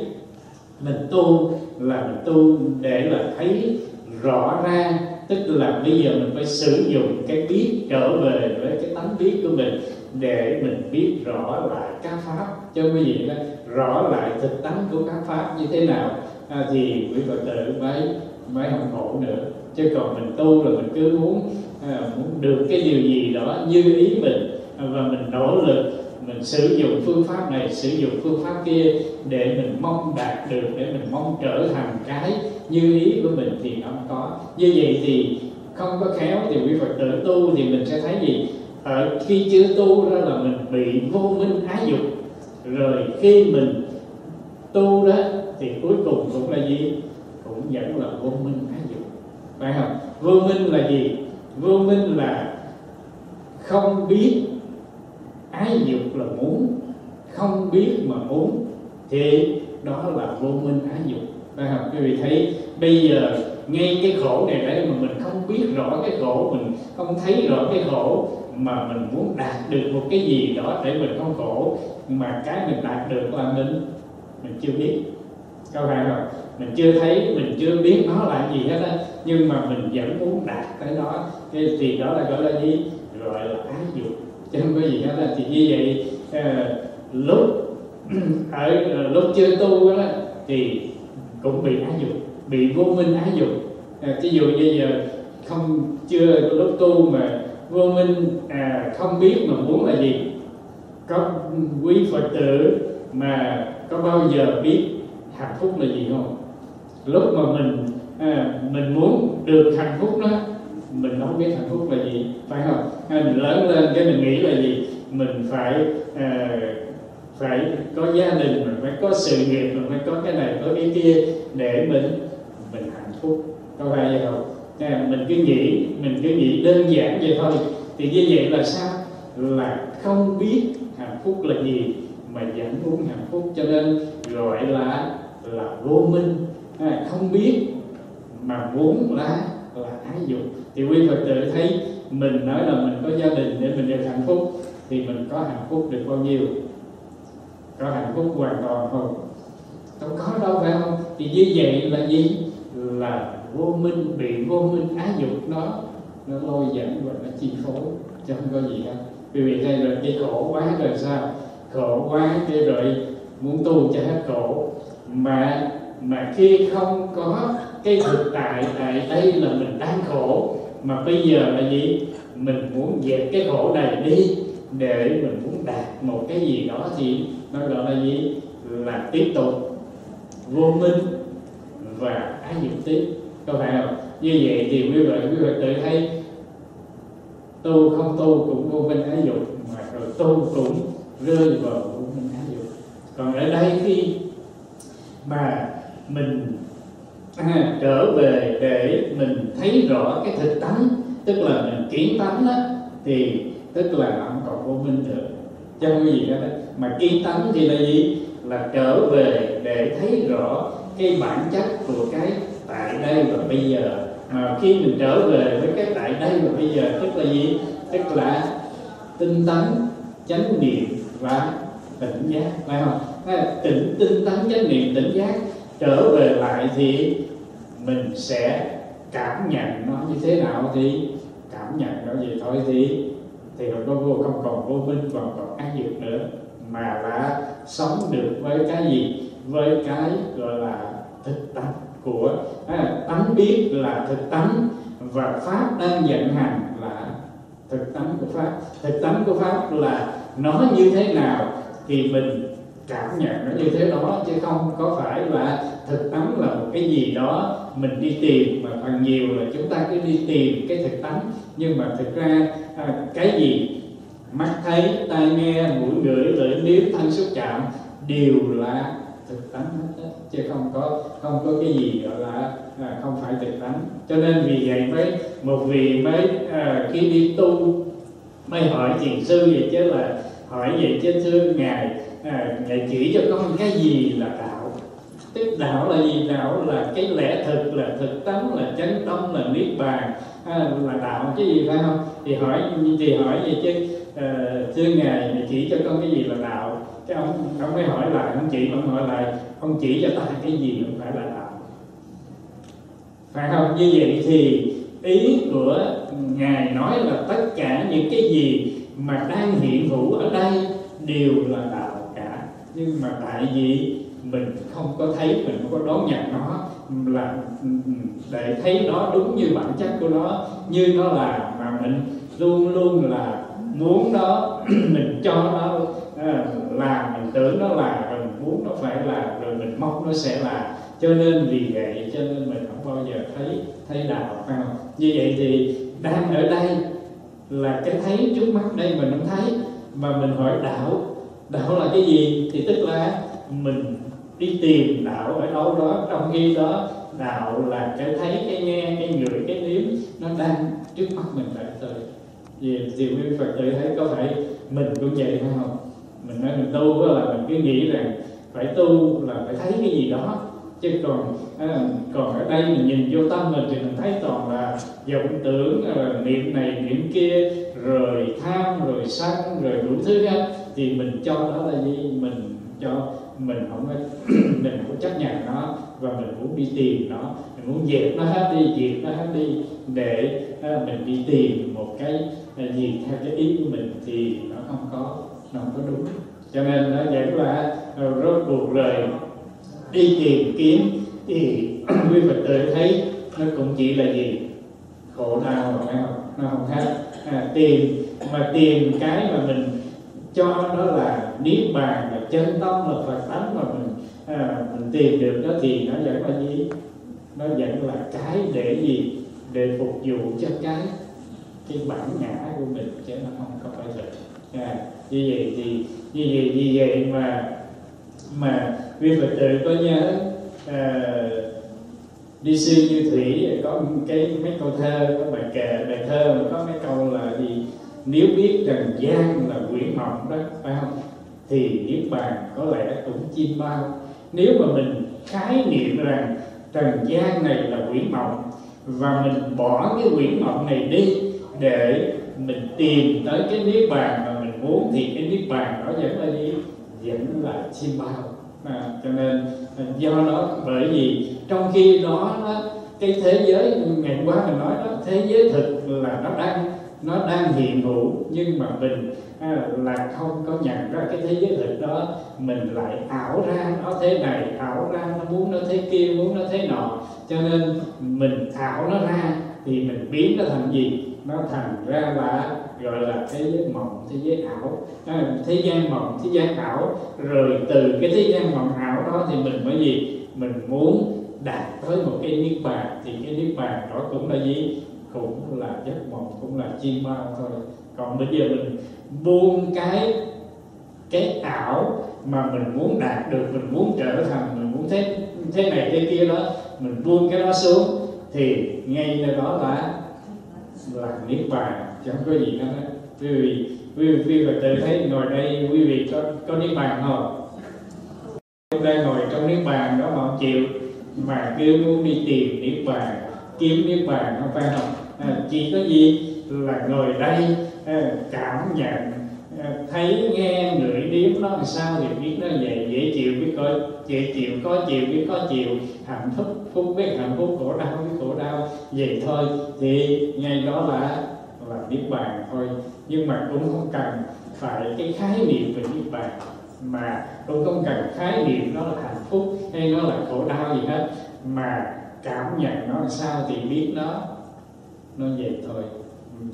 mình tu là mình tu để là thấy rõ ra. Tức là bây giờ mình phải sử dụng cái biết trở về với cái tánh biết của mình để mình biết rõ lại các pháp. Cho quý vị đó rõ lại thực tánh của các pháp như thế nào à, thì quý phật tử mới mới không khổ nữa. Chứ còn mình tu là mình cứ muốn à, muốn được cái điều gì đó như ý mình à, và mình nỗ lực mình sử dụng phương pháp này, sử dụng phương pháp kia để mình mong đạt được, để mình mong trở thành cái như ý của mình thì không có. Như vậy thì không có khéo thì quý phật tử tu thì mình sẽ thấy gì? Ở khi chưa tu ra là mình bị vô minh ái dục. Rồi khi mình tu đó thì cuối cùng cũng là gì? Cũng vẫn là vô minh ái dục. Phải không? Vô minh là gì? Vô minh là không biết ái dục là muốn, không biết mà muốn, thì đó là vô minh ái dục phải không quý vị thấy, bây giờ ngay cái khổ này đấy mà mình không biết rõ cái khổ, mình không thấy rõ cái khổ, mà mình muốn đạt được một cái gì đó để mình không khổ, mà cái mình đạt được là mình mình chưa biết. Các bạn không mình chưa thấy, mình chưa biết nó là gì hết á, nhưng mà mình vẫn muốn đạt tới đó thì đó là gọi là gì? Gọi là ái dục chứ không có gì hết là thì như vậy à, lúc *clears throat* ở ờ, lúc chưa tu đó thì cũng bị ái dục bị vô minh ái dục. Ờ, à, ví dụ như giờ không chưa lúc tu mà vô minh à, không biết mà muốn là gì? Có quý phật tử mà có bao giờ biết hạnh phúc là gì không? Lúc mà mình à, mình muốn được hạnh phúc đó mình không biết hạnh phúc là gì phải không? Hay mình lớn lên cái mình nghĩ là gì? Mình phải à, phải có gia đình mình phải có sự nghiệp mình phải có cái này có cái kia để mình mình hạnh phúc. Có phải vậy không? À, mình cứ nghĩ mình cứ nghĩ đơn giản vậy thôi. Thì như vậy là sao? Là không biết hạnh phúc là gì mà vẫn muốn hạnh phúc. Cho nên gọi là là vô minh. À, không biết mà muốn là là ái dục thì quý phật tử thấy mình nói là mình có gia đình để mình được hạnh phúc, thì mình có hạnh phúc được bao nhiêu? Có hạnh phúc hoàn toàn không? Không có đâu phải không? Thì như vậy là gì? Là vô minh, bị vô minh ái dục nó nó lôi dẫn và nó chi phối, chứ không có gì hết. Vì vậy đây rồi cái khổ quá rồi sao? Khổ quá cái rồi muốn tu cho hết khổ. Mà mà khi không có cái thực tại tại đây là mình đang khổ mà bây giờ là gì? Mình muốn dẹp cái khổ này đi, để mình muốn đạt một cái gì đó thì nó gọi là gì? Là tiếp tục vô minh và ái dục tiếp. Có phải không? Như vậy thì quý vị quý vị tự thấy tu không tu cũng vô minh ái dục, mà rồi tu cũng rơi vào vô minh ái dục. Còn ở đây khi mà mình à, trở về để mình thấy rõ cái thực tánh tức là mình kiến tánh đó thì tức là ông còn vô minh nữa trong cái gì đó mà kiến tánh thì là gì? Là trở về để thấy rõ cái bản chất của cái tại đây và bây giờ. Mà khi mình trở về với cái tại đây và bây giờ tức là gì? Tức là tinh tấn chánh niệm và tỉnh giác. Phải không? Tỉnh tinh tấn chánh niệm tỉnh giác trở về lại thì mình sẽ cảm nhận nó như thế nào thì cảm nhận nó gì thôi thì thì không có vô không còn vô minh còn còn ác dục nữa. Mà là sống được với cái gì? Với cái gọi là thực tánh của à, tánh biết là thực tánh và pháp đang vận hành là thực tánh của pháp. Thực tánh của pháp là nó như thế nào thì mình cảm nhận nó như thế đó chứ không có phải là thực tánh là một cái gì đó mình đi tìm mà phần nhiều là chúng ta cứ đi tìm cái thực tánh. Nhưng mà thực ra à, cái gì mắt thấy tai nghe mũi ngửi lưỡi nếm thân xúc chạm đều là thực tánh hết chứ không có không có cái gì gọi là à, không phải thực tánh. Cho nên vì vậy mới một vị mới à, khi đi tu mới hỏi thiền sư vậy chứ là hỏi vậy chứ thưa ngài à, ngài chỉ cho con cái gì là đạo? Tức đạo là gì? Đạo là cái lẽ thực là thực tánh là chánh tâm là niết bàn. À, là đạo chứ gì phải không? Thì hỏi thì hỏi vậy chứ à, thưa ngài ngài chỉ cho con cái gì là đạo? Cái ông ông mới hỏi lại ông chỉ ông hỏi lại ông chỉ cho ta cái gì không phải là đạo? Phải không? Như vậy thì ý của ngài nói là tất cả những cái gì mà đang hiện hữu ở đây đều là đạo nhưng mà tại vì mình không có thấy, mình không có đón nhận nó, là ừ, ừ, để thấy nó đúng như bản chất của nó, như nó là mà mình luôn luôn là muốn nó, *clears throat* mình cho nó à, làm mình tưởng nó là, rồi mình muốn nó phải là, rồi mình mong nó sẽ là. Cho nên vì vậy, cho nên mình không bao giờ thấy thấy đạo phải không? Như vậy thì đang ở đây là cái thấy trước mắt đây mình không thấy, mà mình hỏi đạo đạo là cái gì? Thì tức là mình đi tìm đạo ở đâu đó, trong khi đó đạo là cái thấy, cái nghe, cái ngửi, cái nếm, nó đang trước mắt mình tại thời. Vì thì quý phật tử thấy có phải mình cũng vậy phải không? Mình nói mình tu là mình cứ nghĩ rằng phải tu là phải thấy cái gì đó chứ còn à, còn ở đây mình nhìn vô tâm mình thì mình thấy toàn là vọng tưởng à, niệm này niệm kia rồi tham rồi sân rồi đủ thứ hết. Thì mình cho đó là gì? Mình cho mình không có *clears throat* mình không chấp nhận nó và mình muốn đi tìm nó. Mình muốn dẹp nó hết đi diệt nó hết đi để à, mình đi tìm một cái à, gì theo cái ý của mình thì nó không có nó không có đúng. Cho nên nó vẫn là rốt cuộc lời đi tìm kiếm thì *clears throat* quý phật tử thấy nó cũng chỉ là gì? Khổ đau phải không? Nó không khác. À, tìm mà tìm cái mà mình cho nó là niết bàn là chân tâm là phật tánh mà mình à, mình tìm được đó thì nó vẫn là gì? Nó vẫn là cái để gì? Để phục vụ cho cái cái bản ngã của mình chứ nó không có phải là à, như vậy thì như vậy như vậy mà mà quý phật tử có nhớ à, đi sư như thủy có cái mấy câu thơ có bài kệ bài thơ mà có mấy câu là gì? Nếu biết trần gian là quyển mộng đó phải không? Thì niết bàn có lẽ cũng chim bao. Nếu mà mình khái niệm rằng trần gian này là quyển mộng và mình bỏ cái quyển mộng này đi để mình tìm tới cái niết bàn mà mình muốn thì cái niết bàn đó vẫn là gì? Vẫn là chim bao à, cho nên à, do nó bởi vì trong khi đó nó, cái thế giới ngày qua mình nói đó thế giới thực là nó đang nó đang hiện hữu nhưng mà mình à, là không có nhận ra cái thế giới thực đó. Mình lại ảo ra nó thế này ảo ra nó muốn nó thế kia muốn nó thế nọ. Cho nên mình ảo nó ra thì mình biến nó thành gì? Nó thành ra là gọi là thế giới mộng, thế giới ảo. Thế gian mộng, thế gian ảo. Rồi từ cái thế gian mộng ảo đó thì mình mới gì? Mình muốn đạt tới một cái niết bàn. Thì cái niết bàn đó cũng là gì? Cũng là giấc mộng, cũng là chim bao thôi. Còn bây giờ mình buông cái cái ảo mà mình muốn đạt được, mình muốn trở thành, mình muốn thế thế này, thế kia đó, mình buông cái đó xuống, thì ngay nơi đó là là niết bàn chẳng có gì hết á quý vị quý vị và tử thấy ngồi đây quý vị có có niết bàn không hôm nay ngồi trong niết bàn đó mà không chịu mà cứ muốn đi tìm niết bàn kiếm niết bàn không phải không à, chỉ có gì là ngồi đây à, cảm nhận Ờ, thấy nghe ngửi điếm nó làm sao thì biết nó về dễ chịu, biết có dễ chịu, có chịu, biết có chịu. Hạnh phúc phúc biết hạnh phúc, khổ đau biết khổ đau. Vậy thôi, thì ngay đó là là niết bàn thôi. Nhưng mà cũng không cần phải cái khái niệm về niết bàn, mà cũng không cần khái niệm nó là hạnh phúc hay nó là khổ đau gì hết. Mà cảm nhận nó làm sao thì biết nó nó vậy thôi.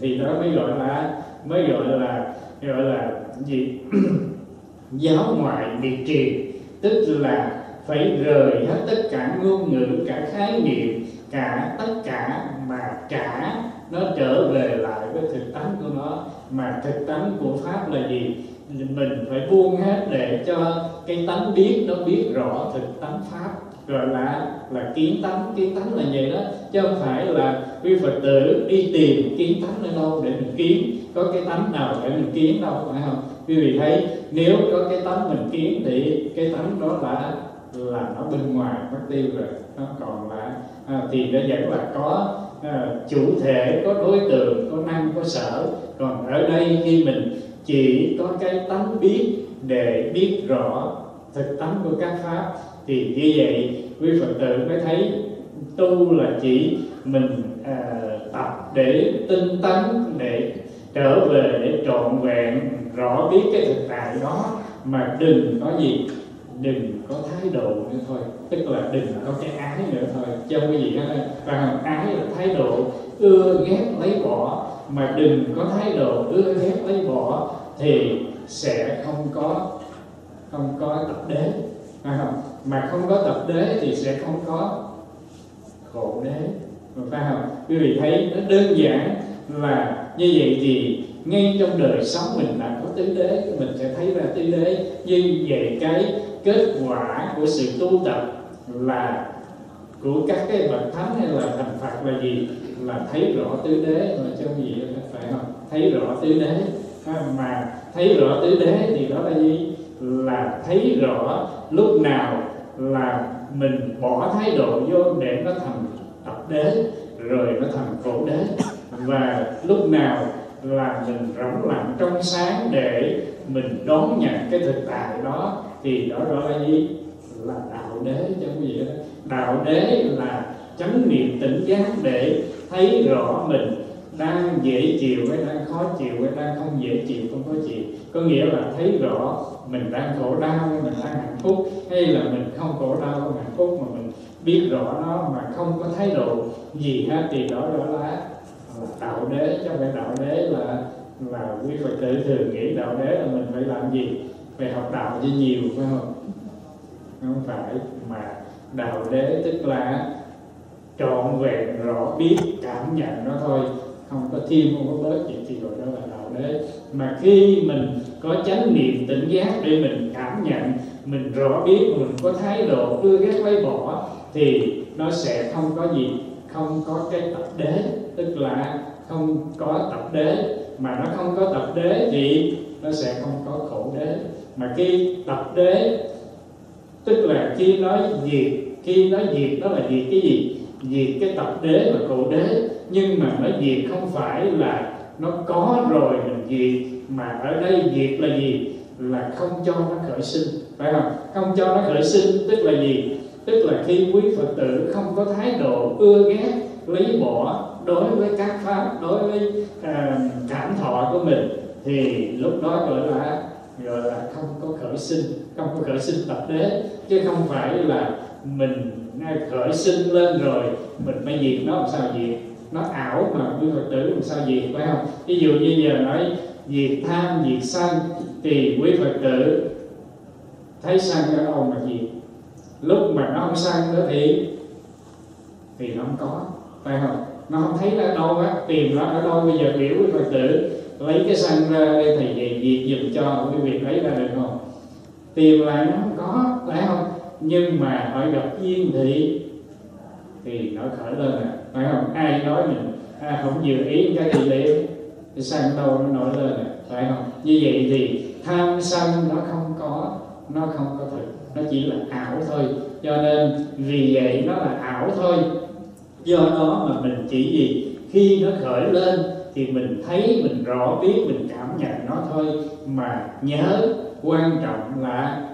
Thì đó mới gọi là, mới gọi là gọi là gì? *clears throat* Giáo ngoại biệt trì, tức là phải rời hết tất cả ngôn ngữ, cả khái niệm, cả tất cả mà cả nó trở về lại với thực tánh của nó. Mà thực tánh của pháp là gì? Mình phải buông hết để cho cái tánh biết nó biết rõ thực tánh pháp gọi là là kiến tánh kiến tánh là vậy đó. Chứ không phải là quý phật tử đi tìm kiến tánh ở đâu để mình kiến có cái tánh nào để mình kiến đâu phải không? Quý vị thấy nếu có cái tánh mình kiến thì cái tánh đó là là nó bên ngoài mất tiêu rồi. Nó còn là à, thì nó vẫn là có à, chủ thể có đối tượng có năng có sở. Còn ở đây khi mình chỉ có cái tánh biết để biết rõ thực tánh của các pháp thì như vậy quý phật tử mới thấy tu là chỉ mình à, tập để tinh tấn để trở về để trọn vẹn rõ biết cái thực tại đó. Mà đừng có gì đừng có thái độ nữa thôi. Tức là đừng có cái ái nữa thôi. Cho quý vị hết. Và ái là thái độ ưa ghét lấy bỏ. Mà đừng có thái độ ưa ghét lấy bỏ thì sẽ không có không có tập đế. Phải không? Mà không có tập đế thì sẽ không có khổ đế. Phải không? Quý vị thấy nó đơn giản là như vậy thì ngay trong đời sống mình đã có tứ đế, mình sẽ thấy ra tứ đế. Như vậy cái kết quả của sự tu tập là của các cái bậc thánh hay là thành phật là gì? Là thấy rõ tứ đế. Mà trong gì, phải không? Thấy rõ tứ đế. Mà thấy rõ tứ đế thì đó là gì? Là thấy rõ lúc nào là mình bỏ thái độ vô để nó thành tập đế, rồi nó thành cổ đế. Và lúc nào là mình rỗng lặng trong sáng để mình đón nhận cái thực tại đó, thì đó rõ là gì là đạo đế chứ không gì đó. Đạo đế là chánh niệm tỉnh giác để thấy rõ mình đang dễ chịu hay đang khó chịu hay đang không dễ chịu không khó chịu. Có nghĩa là thấy rõ mình đang khổ đau mình đang hạnh phúc hay là mình không khổ đau không hạnh phúc mà mình biết rõ nó mà không có thái độ gì hết thì đó đó là, đạo đế. Cho phải đạo đế là là quý phật tử thường nghĩ đạo đế là mình phải làm gì? Phải học đạo cho nhiều phải không? Không phải mà đạo đế tức là trọn vẹn rõ biết cảm nhận nó thôi không có thêm không có bớt gì thì gọi đó là đạo đế. Mà khi mình có chánh niệm tỉnh giác để mình cảm nhận, mình rõ biết, mình có thái độ ưa ghét lấy bỏ, thì nó sẽ không có gì, không có cái tập đế. Tức là không có tập đế. Mà nó không có tập đế thì nó sẽ không có khổ đế. Mà khi tập đế, tức là khi nói diệt, khi nói diệt đó là diệt cái gì? Diệt cái tập đế và cổ đế nhưng mà nó diệt không phải là nó có rồi mình diệt mà ở đây diệt là gì? Là không cho nó khởi sinh phải không? Không cho nó khởi sinh tức là gì? Tức là khi quý phật tử không có thái độ ưa ghét lấy bỏ đối với các pháp đối với à, cảm thọ của mình thì lúc đó gọi là gọi là không có khởi sinh không có khởi sinh tập đế chứ không phải là mình khởi sinh lên rồi, mình mới diệt nó làm sao diệt? Nó ảo mà, quý phật tử, làm sao diệt, phải không? Ví dụ như giờ nói, diệt tham, diệt sân, thì quý phật tử thấy sân ở đâu mà diệt? Lúc mà nó không sân đó thì? Thì nó không có, phải không? Nó không thấy ra đâu á, tìm nó ở đâu? Bây giờ biểu quý phật tử lấy cái sân ra đây thầy về diệt dùm cho quý vị lấy ra được không? Tìm lại nó không có, phải không? Nhưng mà phải gặp yên thị thì nó khởi lên à. Phải không? Ai nói mình à, không vừa ý cái gì đấy thì sân đâu nó nổi lên à? Phải không? Như vậy thì tham sân nó không có nó không có thực. Nó chỉ là ảo thôi. Cho nên vì vậy nó là ảo thôi. Do đó mà mình chỉ gì? Khi nó khởi lên thì mình thấy mình rõ biết mình cảm nhận nó thôi. Mà nhớ quan trọng là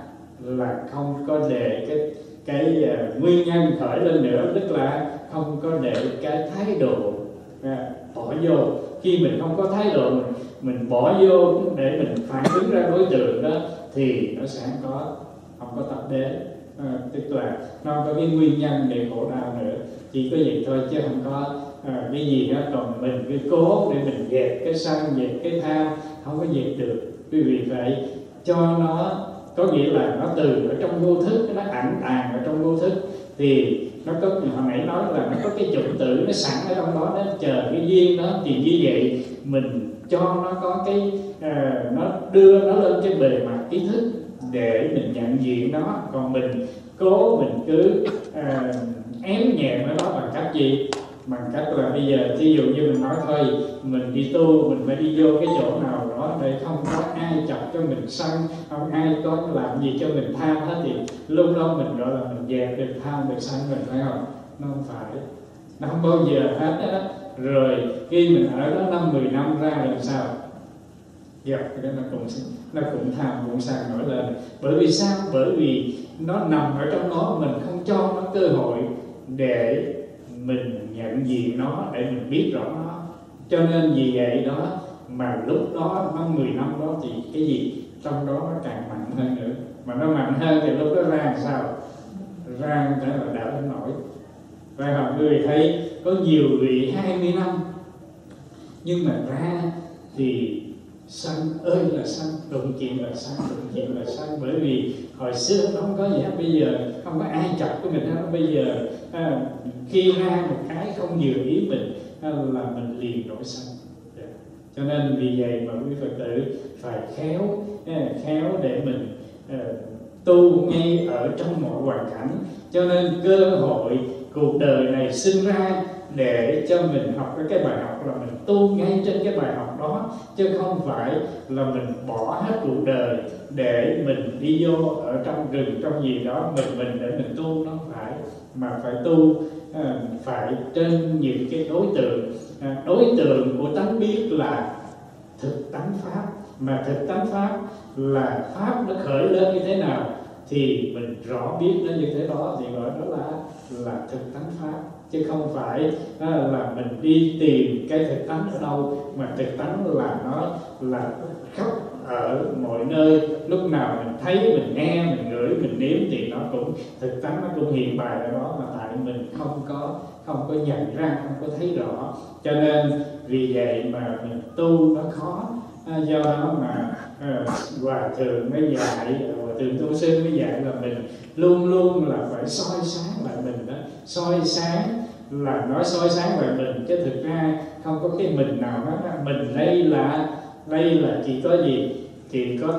là không có để cái cái uh, nguyên nhân khởi lên nữa tức là không có để cái thái độ uh, bỏ vô. Khi mình không có thái độ mình, mình bỏ vô để mình phản ứng ra đối tượng đó thì nó sẽ có không có tập đến à, tức là nó có cái nguyên nhân để khổ đau nữa. Chỉ có vậy thôi chứ không có à, cái gì đó còn mình cứ cố để mình dẹp cái sân dẹp cái tham không có dẹp được. Quý vị phải cho nó có nghĩa là nó từ ở trong vô thức nó ẩn tàng ở trong vô thức. Thì nó có hồi nãy nói là nó có cái chủng tử nó sẵn ở trong đó nó chờ cái duyên đó thì như vậy mình cho nó có cái à, nó đưa nó lên cái bề mặt ý thức để mình nhận diện nó. Còn mình cố mình cứ à, ém nhẹ nó đó bằng cách gì? Bằng cách là bây giờ ví dụ như mình nói thôi, mình đi tu, mình phải đi vô cái chỗ nào đó để không có ai chọc cho mình sân không ai có làm gì cho mình tham hết thì lúc đó mình gọi là mình dẹp được tham được sân mình, phải không? Nó không phải. Nó không bao giờ hết đó rồi khi mình ở đó năm, mười năm ra làm sao? Dạ cái đó nó cũng nó cũng tham cũng sân nổi lên. Bởi vì sao? Bởi vì nó nằm ở trong đó, mình không cho nó cơ hội để mình nhận diện nó để mình biết rõ nó. Cho nên vì vậy đó mà lúc đó, nó 10 năm đó thì cái gì trong đó nó càng mạnh hơn nữa. Mà nó mạnh hơn thì lúc đó ra làm sao? Ra cái là đã đến nổi. Và mọi người thấy có nhiều vị 20 năm. Nhưng mà ra thì sân ơi là sân đụng chuyện là sân đụng chuyện là sân bởi vì hồi xưa nó không có gì hết. Bây giờ không có ai chọc của mình hết. Bây giờ à, khi ra một cái không vừa ý mình à, là mình liền nổi sân yeah. Dạ. Cho nên vì vậy mà quý phật tử phải khéo à, khéo để mình à, tu ngay ở trong mọi hoàn cảnh. Cho nên cơ hội cuộc đời này sinh ra để cho mình học cái bài học là mình tu ngay trên cái bài học đó, chứ không phải là mình bỏ hết cuộc đời để mình đi vô ở trong rừng, trong gì đó mình mình để mình tu. Nó phải, mà phải tu à, phải trên những cái đối tượng. À, đối tượng của tánh biết là thực tánh pháp. Mà thực tánh pháp là pháp nó khởi lên như thế nào thì mình rõ biết nó như thế đó, thì gọi đó là là thực tánh pháp chứ không phải ờ, là mình đi tìm cái thực tánh ở đâu mà thực tánh là nó là khắp ở mọi nơi. Lúc nào mình thấy mình nghe mình ngửi mình nếm thì nó cũng thực tánh nó cũng hiện bài ở đó mà tại mình không có không có nhận ra không có thấy rõ. Cho nên vì vậy mà mình tu nó khó à, do đó mà à, hòa thượng mới dạy hòa thượng tu sinh mới dạy là mình luôn luôn là phải soi sáng lại mình đó soi sáng, là nói soi sáng về mình, chứ thực ra không có cái mình nào hết mình đây là đây là chỉ có gì? Chỉ có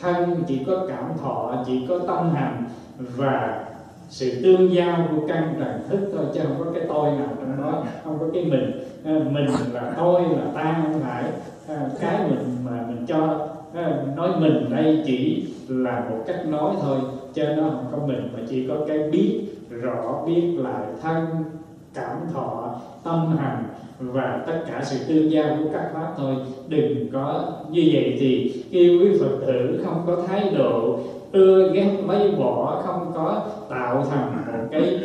thân, chỉ có cảm thọ, chỉ có tâm hành và sự tương giao của căn trần thức thôi, chứ không có cái tôi nào trong đó, không có cái mình. Ờ, mình là tôi, là ta không phải. Ờ, cái mình mà mình cho ờ, nói mình đây chỉ là một cách nói thôi cho nó không có mình, mà chỉ có cái biết, rõ biết lại thân, cảm thọ, tâm hành và tất cả sự tương giao của các pháp thôi. Đừng có như vậy thì khi quý phật tử không có thái độ ưa ghét mấy bỏ, không có tạo thành một cái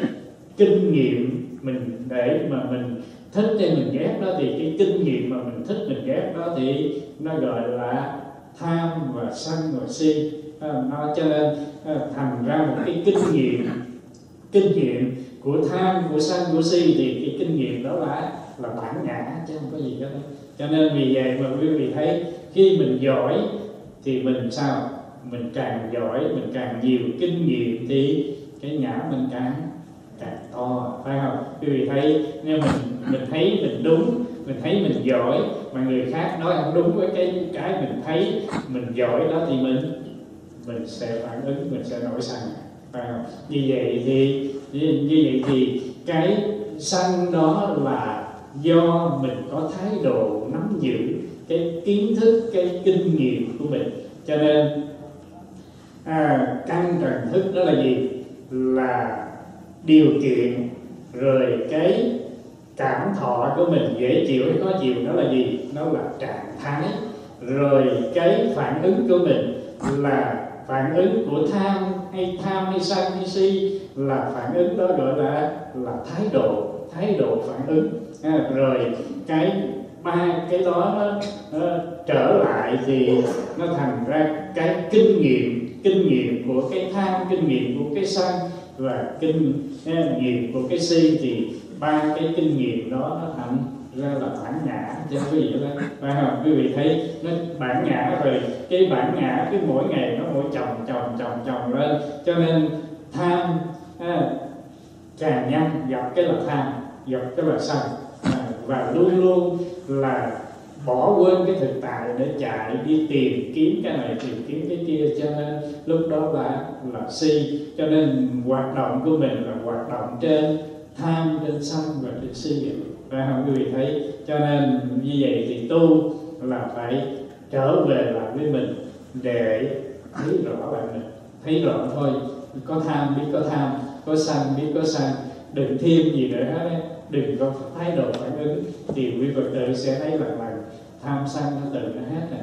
kinh nghiệm mình để mà mình thích hay mình ghét đó, thì cái kinh nghiệm mà mình thích mình ghét đó thì nó gọi là tham và sân và si. Ờ, nó cho nên ờ, thành ra một cái kinh nghiệm. Kinh nghiệm của tham, của sân, của si thì cái kinh nghiệm đó là là bản ngã chứ không có gì hết. Cho nên vì vậy mà quý vị thấy khi mình giỏi thì mình sao? Mình càng giỏi, mình càng nhiều kinh nghiệm thì cái ngã mình càng càng to, phải không? Quý vị thấy, nếu mình mình thấy mình đúng, mình thấy mình giỏi mà người khác nói không đúng với cái cái mình thấy mình giỏi đó thì mình mình sẽ phản ứng mình sẽ nổi sanh à, như vậy thì như, như vậy thì cái sanh đó là do mình có thái độ nắm giữ cái kiến thức cái kinh nghiệm của mình. Cho nên à, căn trần thức đó là gì? Là điều kiện rồi cái cảm thọ của mình dễ chịu hay khó chịu đó là gì? Nó là trạng thái. Rồi cái phản ứng của mình là phản ứng của tham hay tham hay sân hay si là phản ứng đó gọi là là thái độ thái độ phản ứng. À, rồi cái ba cái đó nó, nó trở lại thì nó thành ra cái kinh nghiệm kinh nghiệm của cái tham kinh nghiệm của cái sân và kinh à, nghiệm của cái si thì ba cái kinh nghiệm đó nó thành ra là bản ngã cho quý vị đó phải không? Quý vị thấy nó bản ngã rồi cái bản ngã cái mỗi ngày nó mỗi chồng chồng chồng chồng lên. Cho nên tham à, càng nhanh gặp cái là tham gặp cái là sân. À, và luôn luôn là bỏ quên cái thực tại để chạy đi tìm kiếm cái này tìm kiếm cái kia. Cho nên lúc đó là là si. Cho nên hoạt động của mình là hoạt động trên tham trên sân và trên si. vậy không quý vị thấy cho nên như vậy thì tu là phải trở về lại với mình để thấy rõ bạn mình. Thấy rõ thôi có tham biết có tham có sân biết có sân đừng thêm gì nữa hết đừng có thái độ phản ứng thì quý phật tử sẽ thấy là là tham sân nó tự nó hết nè.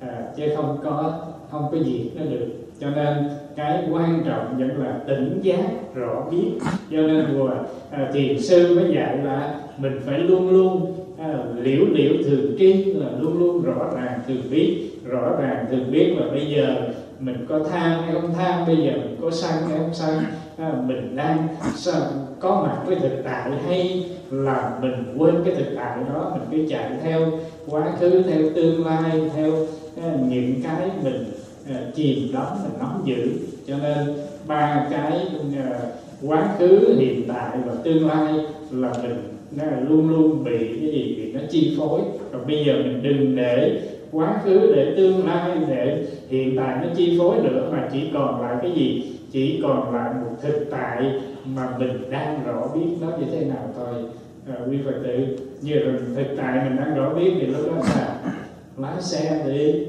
À, chứ không có không có gì nó được. Cho nên cái quan trọng vẫn là tỉnh giác rõ biết. Cho nên vừa à, thiền sư mới dạy là mình phải luôn luôn à, liễu liễu thường tri là luôn luôn rõ ràng thường biết rõ ràng thường biết. Là bây giờ mình có tham hay không tham bây giờ mình có sân hay không sân à, mình đang có mặt với thực tại hay là mình quên cái thực tại đó mình cứ chạy theo quá khứ theo tương lai theo à, những cái mình À, chìm đắm mình nắm giữ. Cho nên ba cái à, quá khứ hiện tại và tương lai là mình nó luôn luôn bị cái gì bị nó chi phối. Và bây giờ mình đừng để quá khứ để tương lai để hiện tại nó chi phối nữa mà chỉ còn lại cái gì? Chỉ còn lại một thực tại mà mình đang rõ biết nó như thế nào thôi à, quý phật tử. Như là thực tại mình đang rõ biết thì lúc đó sao lái xe thì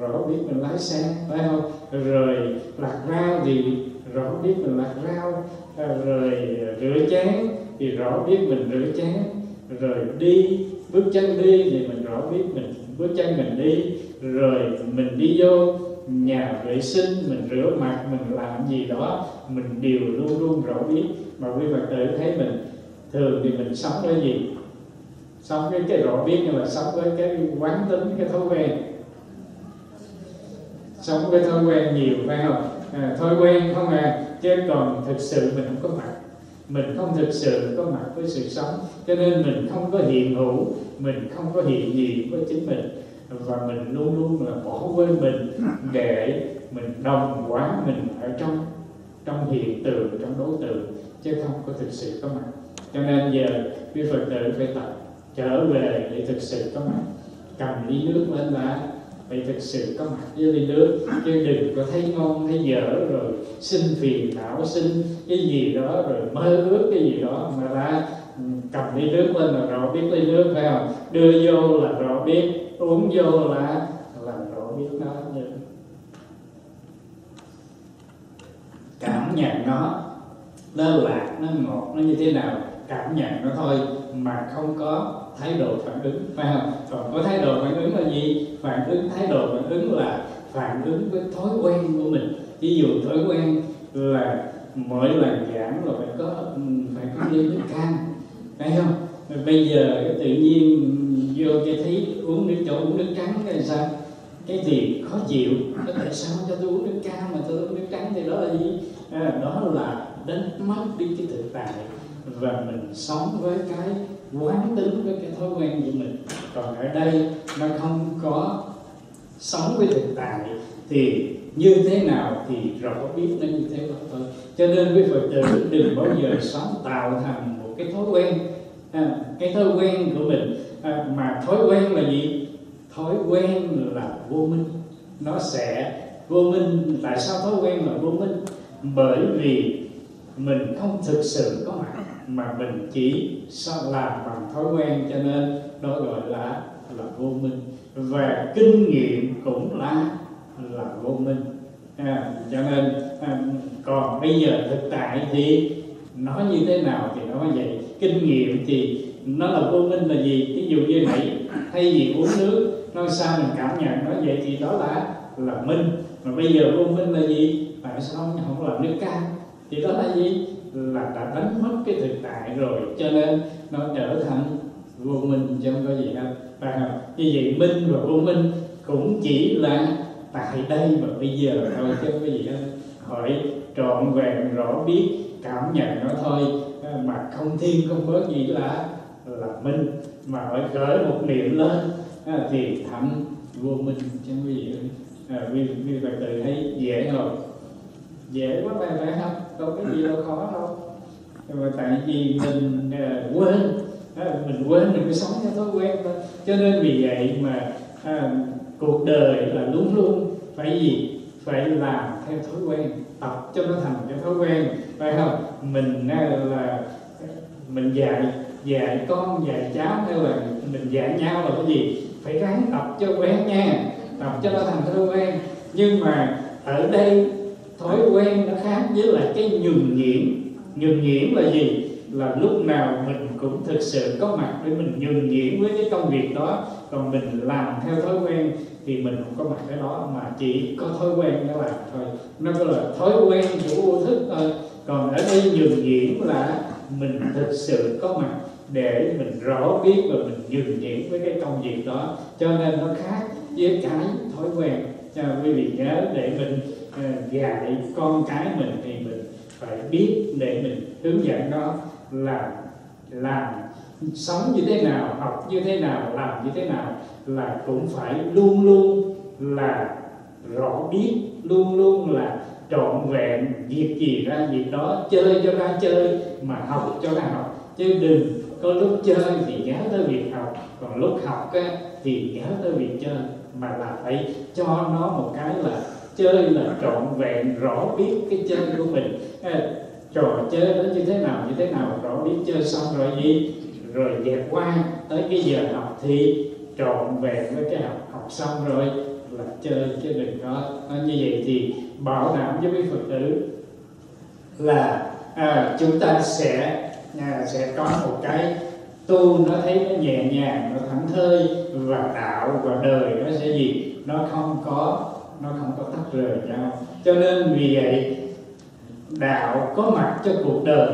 rõ biết mình lái xe, phải không? Rồi lạc rau thì rõ biết mình lạc rau. Rồi rửa chén thì rõ biết mình rửa chén. Rồi đi, bước chân đi thì mình rõ biết mình, bước chân mình đi. Rồi mình đi vô nhà vệ sinh, mình rửa mặt, mình làm gì đó, mình đều luôn luôn rõ biết. Mà quý phật tử thấy mình, thường thì mình sống cái gì? Sống với cái rõ biết nhưng mà sống với cái quán tính, cái thói quen sống với thói quen nhiều phải không? À, thói quen không à chứ còn thực sự mình không có mặt. Mình không thực sự có mặt với sự sống cho nên mình không có hiện hữu mình không có hiện diện với chính mình. Và mình luôn luôn là bỏ quên mình để mình đồng hóa mình ở trong trong hiện tượng trong đối tượng chứ không có thực sự có mặt. Cho nên giờ quý phật tử phải tập trở về để thực sự có mặt. Cầm ly nước lên là phải thực sự có mặt với ly nước. Chứ đừng có thấy ngon, thấy dở, rồi xin phiền não xin cái gì đó, rồi mơ ước cái gì đó mà ra ừ, cầm ly nước lên là rõ biết ly nước, phải không? Đưa vô là rõ biết, uống vô là là rõ biết nó. Như cảm nhận nó nó lạc, nó ngọt, nó như thế nào? Cảm nhận nó thôi mà không có thái độ phản ứng phải không? Còn có thái độ phản ứng là gì? Phản ứng thái độ phản ứng là phản ứng với thói quen của mình. Ví dụ thói quen là mỗi lần giảng là phải có ừ, phải có ly nước cam phải không? Bây giờ tự nhiên vô cho thấy uống nước chỗ uống nước trắng là sao? Cái gì khó chịu nó tại sao cho tôi uống nước cam mà tôi uống nước trắng thì đó là gì? À, đó là đánh mất đi cái thực tại và mình sống với cái quán tính với cái thói quen của mình. Còn ở đây nó không có sống với thực tại thì như thế nào thì rõ biết nó như thế đó thôi. Cho nên quý phật tử đừng bao giờ sống tạo thành một cái thói quen à, cái thói quen của mình. À, mà thói quen là gì? Thói quen là vô minh. Nó sẽ vô minh. Tại sao thói quen là vô minh? Bởi vì mình không thực sự có mặt mà mình chỉ làm bằng thói quen cho nên đó gọi là là vô minh. Và kinh nghiệm cũng là là vô minh. À, cho nên à, còn bây giờ thực tại thì nó như thế nào thì nó vậy. Kinh nghiệm thì nó là vô minh là gì? Ví dụ như nãy thay vì uống nước nó sao mình cảm nhận nó vậy thì đó là là minh. Mà bây giờ vô minh là gì? Tại sao không làm nước cam? Thì đó là gì? Là đã đánh mất cái thực tại rồi cho nên nó trở thành vô minh chứ không có gì hết và như vậy minh và vô minh cũng chỉ là tại đây và bây giờ thôi chứ không có gì hết hỏi trọn vẹn rõ biết cảm nhận nó thôi. À, mà không thiên không có gì là là minh. Mà phải khởi một niệm lên à, thì thẳng vô minh chứ không có gì hết à, vì vì vậy tử thấy dễ rồi. Dễ quá phải phải không? Không có gì đâu khó đâu mà tại vì mình uh, quên à, mình quên mình cứ sống theo thói quen thôi. Cho nên vì vậy mà à, cuộc đời là luôn luôn phải gì? Phải làm theo thói quen tập cho nó thành cái thói quen phải không? Mình à, là mình dạy dạy con dạy cháu hay là mình dạy nhau là cái gì? Phải ráng tập cho quen nha tập cho nó thành thói quen. Nhưng mà ở đây thói quen nó khác với lại cái nhường nhịn nhường nhịn là gì? Là lúc nào mình cũng thực sự có mặt để mình nhường nhịn với cái công việc đó. Còn mình làm theo thói quen thì mình không có mặt cái đó, mà chỉ có thói quen nó làm thôi. Nó gọi là thói quen của vô thức thôi. Còn ở đây nhường nhịn là mình thực sự có mặt để mình rõ biết và mình nhường nhịn với cái công việc đó. Cho nên nó khác với cái thói quen. Cho quý vị nhớ để mình Ờ, dạy con cái mình thì mình phải biết để mình hướng dẫn nó làm làm sống như thế nào học như thế nào làm như thế nào là cũng phải luôn luôn là rõ biết luôn luôn là trọn vẹn việc gì ra việc đó chơi cho ra chơi mà học cho ra học. Chứ đừng có lúc chơi thì nhớ tới việc học còn lúc học á, thì nhớ tới việc chơi. Mà là phải cho nó một cái là chơi là trọn vẹn rõ biết cái chơi của mình. À, trò chơi nó như thế nào như thế nào rõ biết chơi xong rồi gì rồi dẹp qua tới cái giờ học thì trọn vẹn với cái học học xong rồi là chơi chứ đừng có. Như vậy thì bảo đảm với quý phật tử là à, chúng ta sẽ à, sẽ có một cái tu nó thấy nó nhẹ nhàng nó thảnh thơi và đạo và đời nó sẽ gì? Nó không có nó không có tách rời nhau. Cho nên vì vậy đạo có mặt cho cuộc đời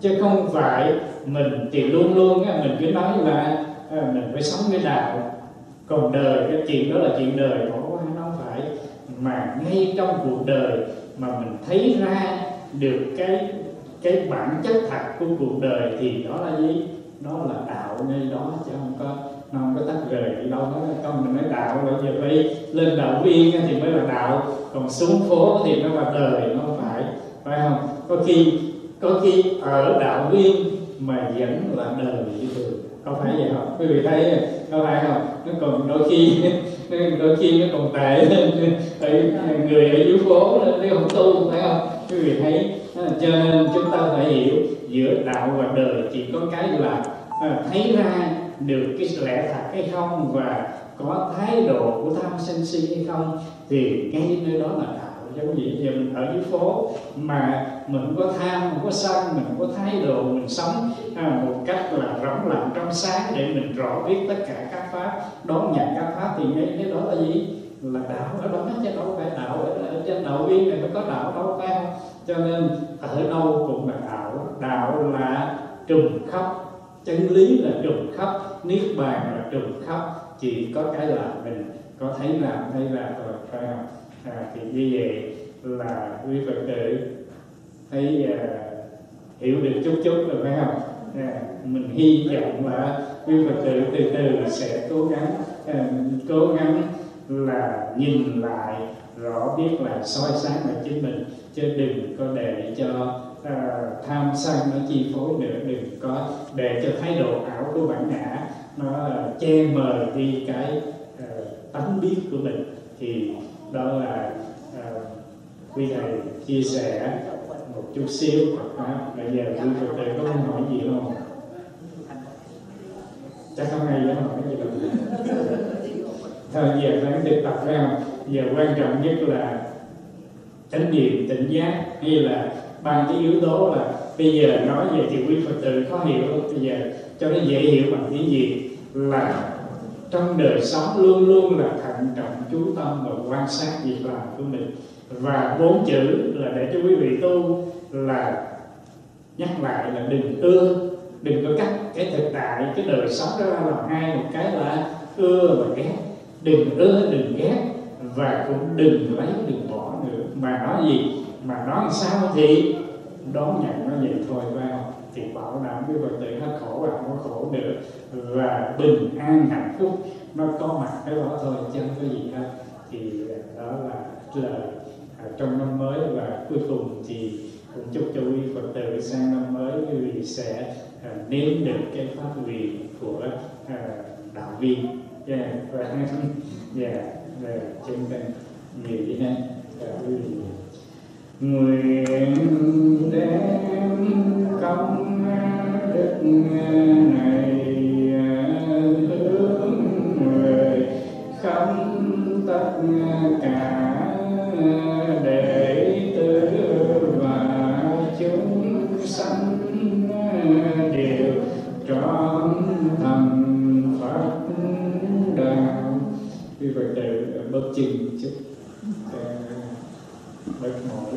chứ không phải mình thì luôn luôn á, mình cứ nói là à, mình phải sống với đạo. Còn đời cái chuyện đó là chuyện đời bỏ qua nó không phải. Mà ngay trong cuộc đời mà mình thấy ra được cái cái bản chất thật của cuộc đời thì đó là gì? Đó là đạo ngay đó chứ không có không có tách rời thì đâu nói không mình nói đạo là giờ phải lên đạo viên thì mới là đạo còn xuống phố thì nó là đời nó không phải phải không? Có khi có khi ở đạo viên mà vẫn là đời như thường có phải vậy không? Quý vị thấy có phải không? Nó còn đôi khi *laughs* đôi khi nó còn tệ lên *laughs* người ở dưới phố nó không tu, phải không? Quý vị thấy cho nên chúng ta phải hiểu, giữa đạo và đời chỉ có cái là à, thấy ra được cái lẽ thật hay không và có thái độ của tham sân si hay không thì ngay nơi đó là đạo giống vậy giờ mình ở dưới phố mà mình có tham mình có sân mình có thái độ mình sống à, một cách là rỗng lặng trong sáng để mình rõ biết tất cả các pháp đón nhận các pháp thì ngay cái đó là gì? Là đạo ở đó chứ đâu phải đạo ở, ở trên đạo viên này nó có đạo đâu phải không? Cho nên ở đâu cũng là đạo đạo là trùng khắp chân lý là trùng khắp niết bàn là trùng khắp. Chỉ có cái là mình có thấy làm thấy là rồi phải không? À, thì như vậy là quý phật tử thấy à, hiểu được chút chút rồi phải không? À, mình hy vọng là quý phật tử từ từ sẽ cố gắng à, cố gắng là nhìn lại rõ biết là soi sáng lại chính mình chứ đừng có để cho uh, tham sân nó chi phối nữa đừng có để cho thái độ ảo của bản ngã nó uh, che mờ đi cái uh, tánh biết của mình. Thì đó là uh, quý thầy chia sẻ một chút xíu. Phật bây giờ quý Phật tử có muốn hỏi gì không? Chắc không ai dám hỏi gì đâu. Thôi giờ đang thực tập phải không? Giờ quan trọng nhất là chánh niệm tỉnh giác hay là bằng cái yếu tố là bây giờ nói về thì quý phật tử khó hiểu. Bây giờ cho nó dễ hiểu bằng tiếng gì? Là trong đời sống luôn luôn là thận trọng, chú tâm và quan sát việc làm của mình. Và bốn chữ là để cho quý vị tu là nhắc lại là đừng ưa. Đừng có cắt cái thực tại cái đời sống đó ra làm hai một cái là ưa và ghét. Đừng ưa, đừng ghét và cũng đừng lấy, đừng bỏ nữa. Mà nói gì? Mà nói sao thì đón nhận nó vậy thôi. Vào thì bảo đảm cái vật tử hết khổ và không có khổ được. Và bình an hạnh phúc nó có mặt cái đó thôi chứ không có gì hết. Thì à, đó là lời à, trong năm mới. Và cuối cùng thì cũng chúc cho quý phật tử sang năm mới quý vị sẽ uh, nếm được cái pháp vị của uh, đạo viên. Yeah, và *laughs* dạ, yeah, yeah, chân thành nghĩ này dạ, quý vị nguyện đem công đức này hướng người khắp tất cả đệ tử và chúng sanh đều trọn thành pháp đạo. Vì vậy, đều bất trình chút bất mỏi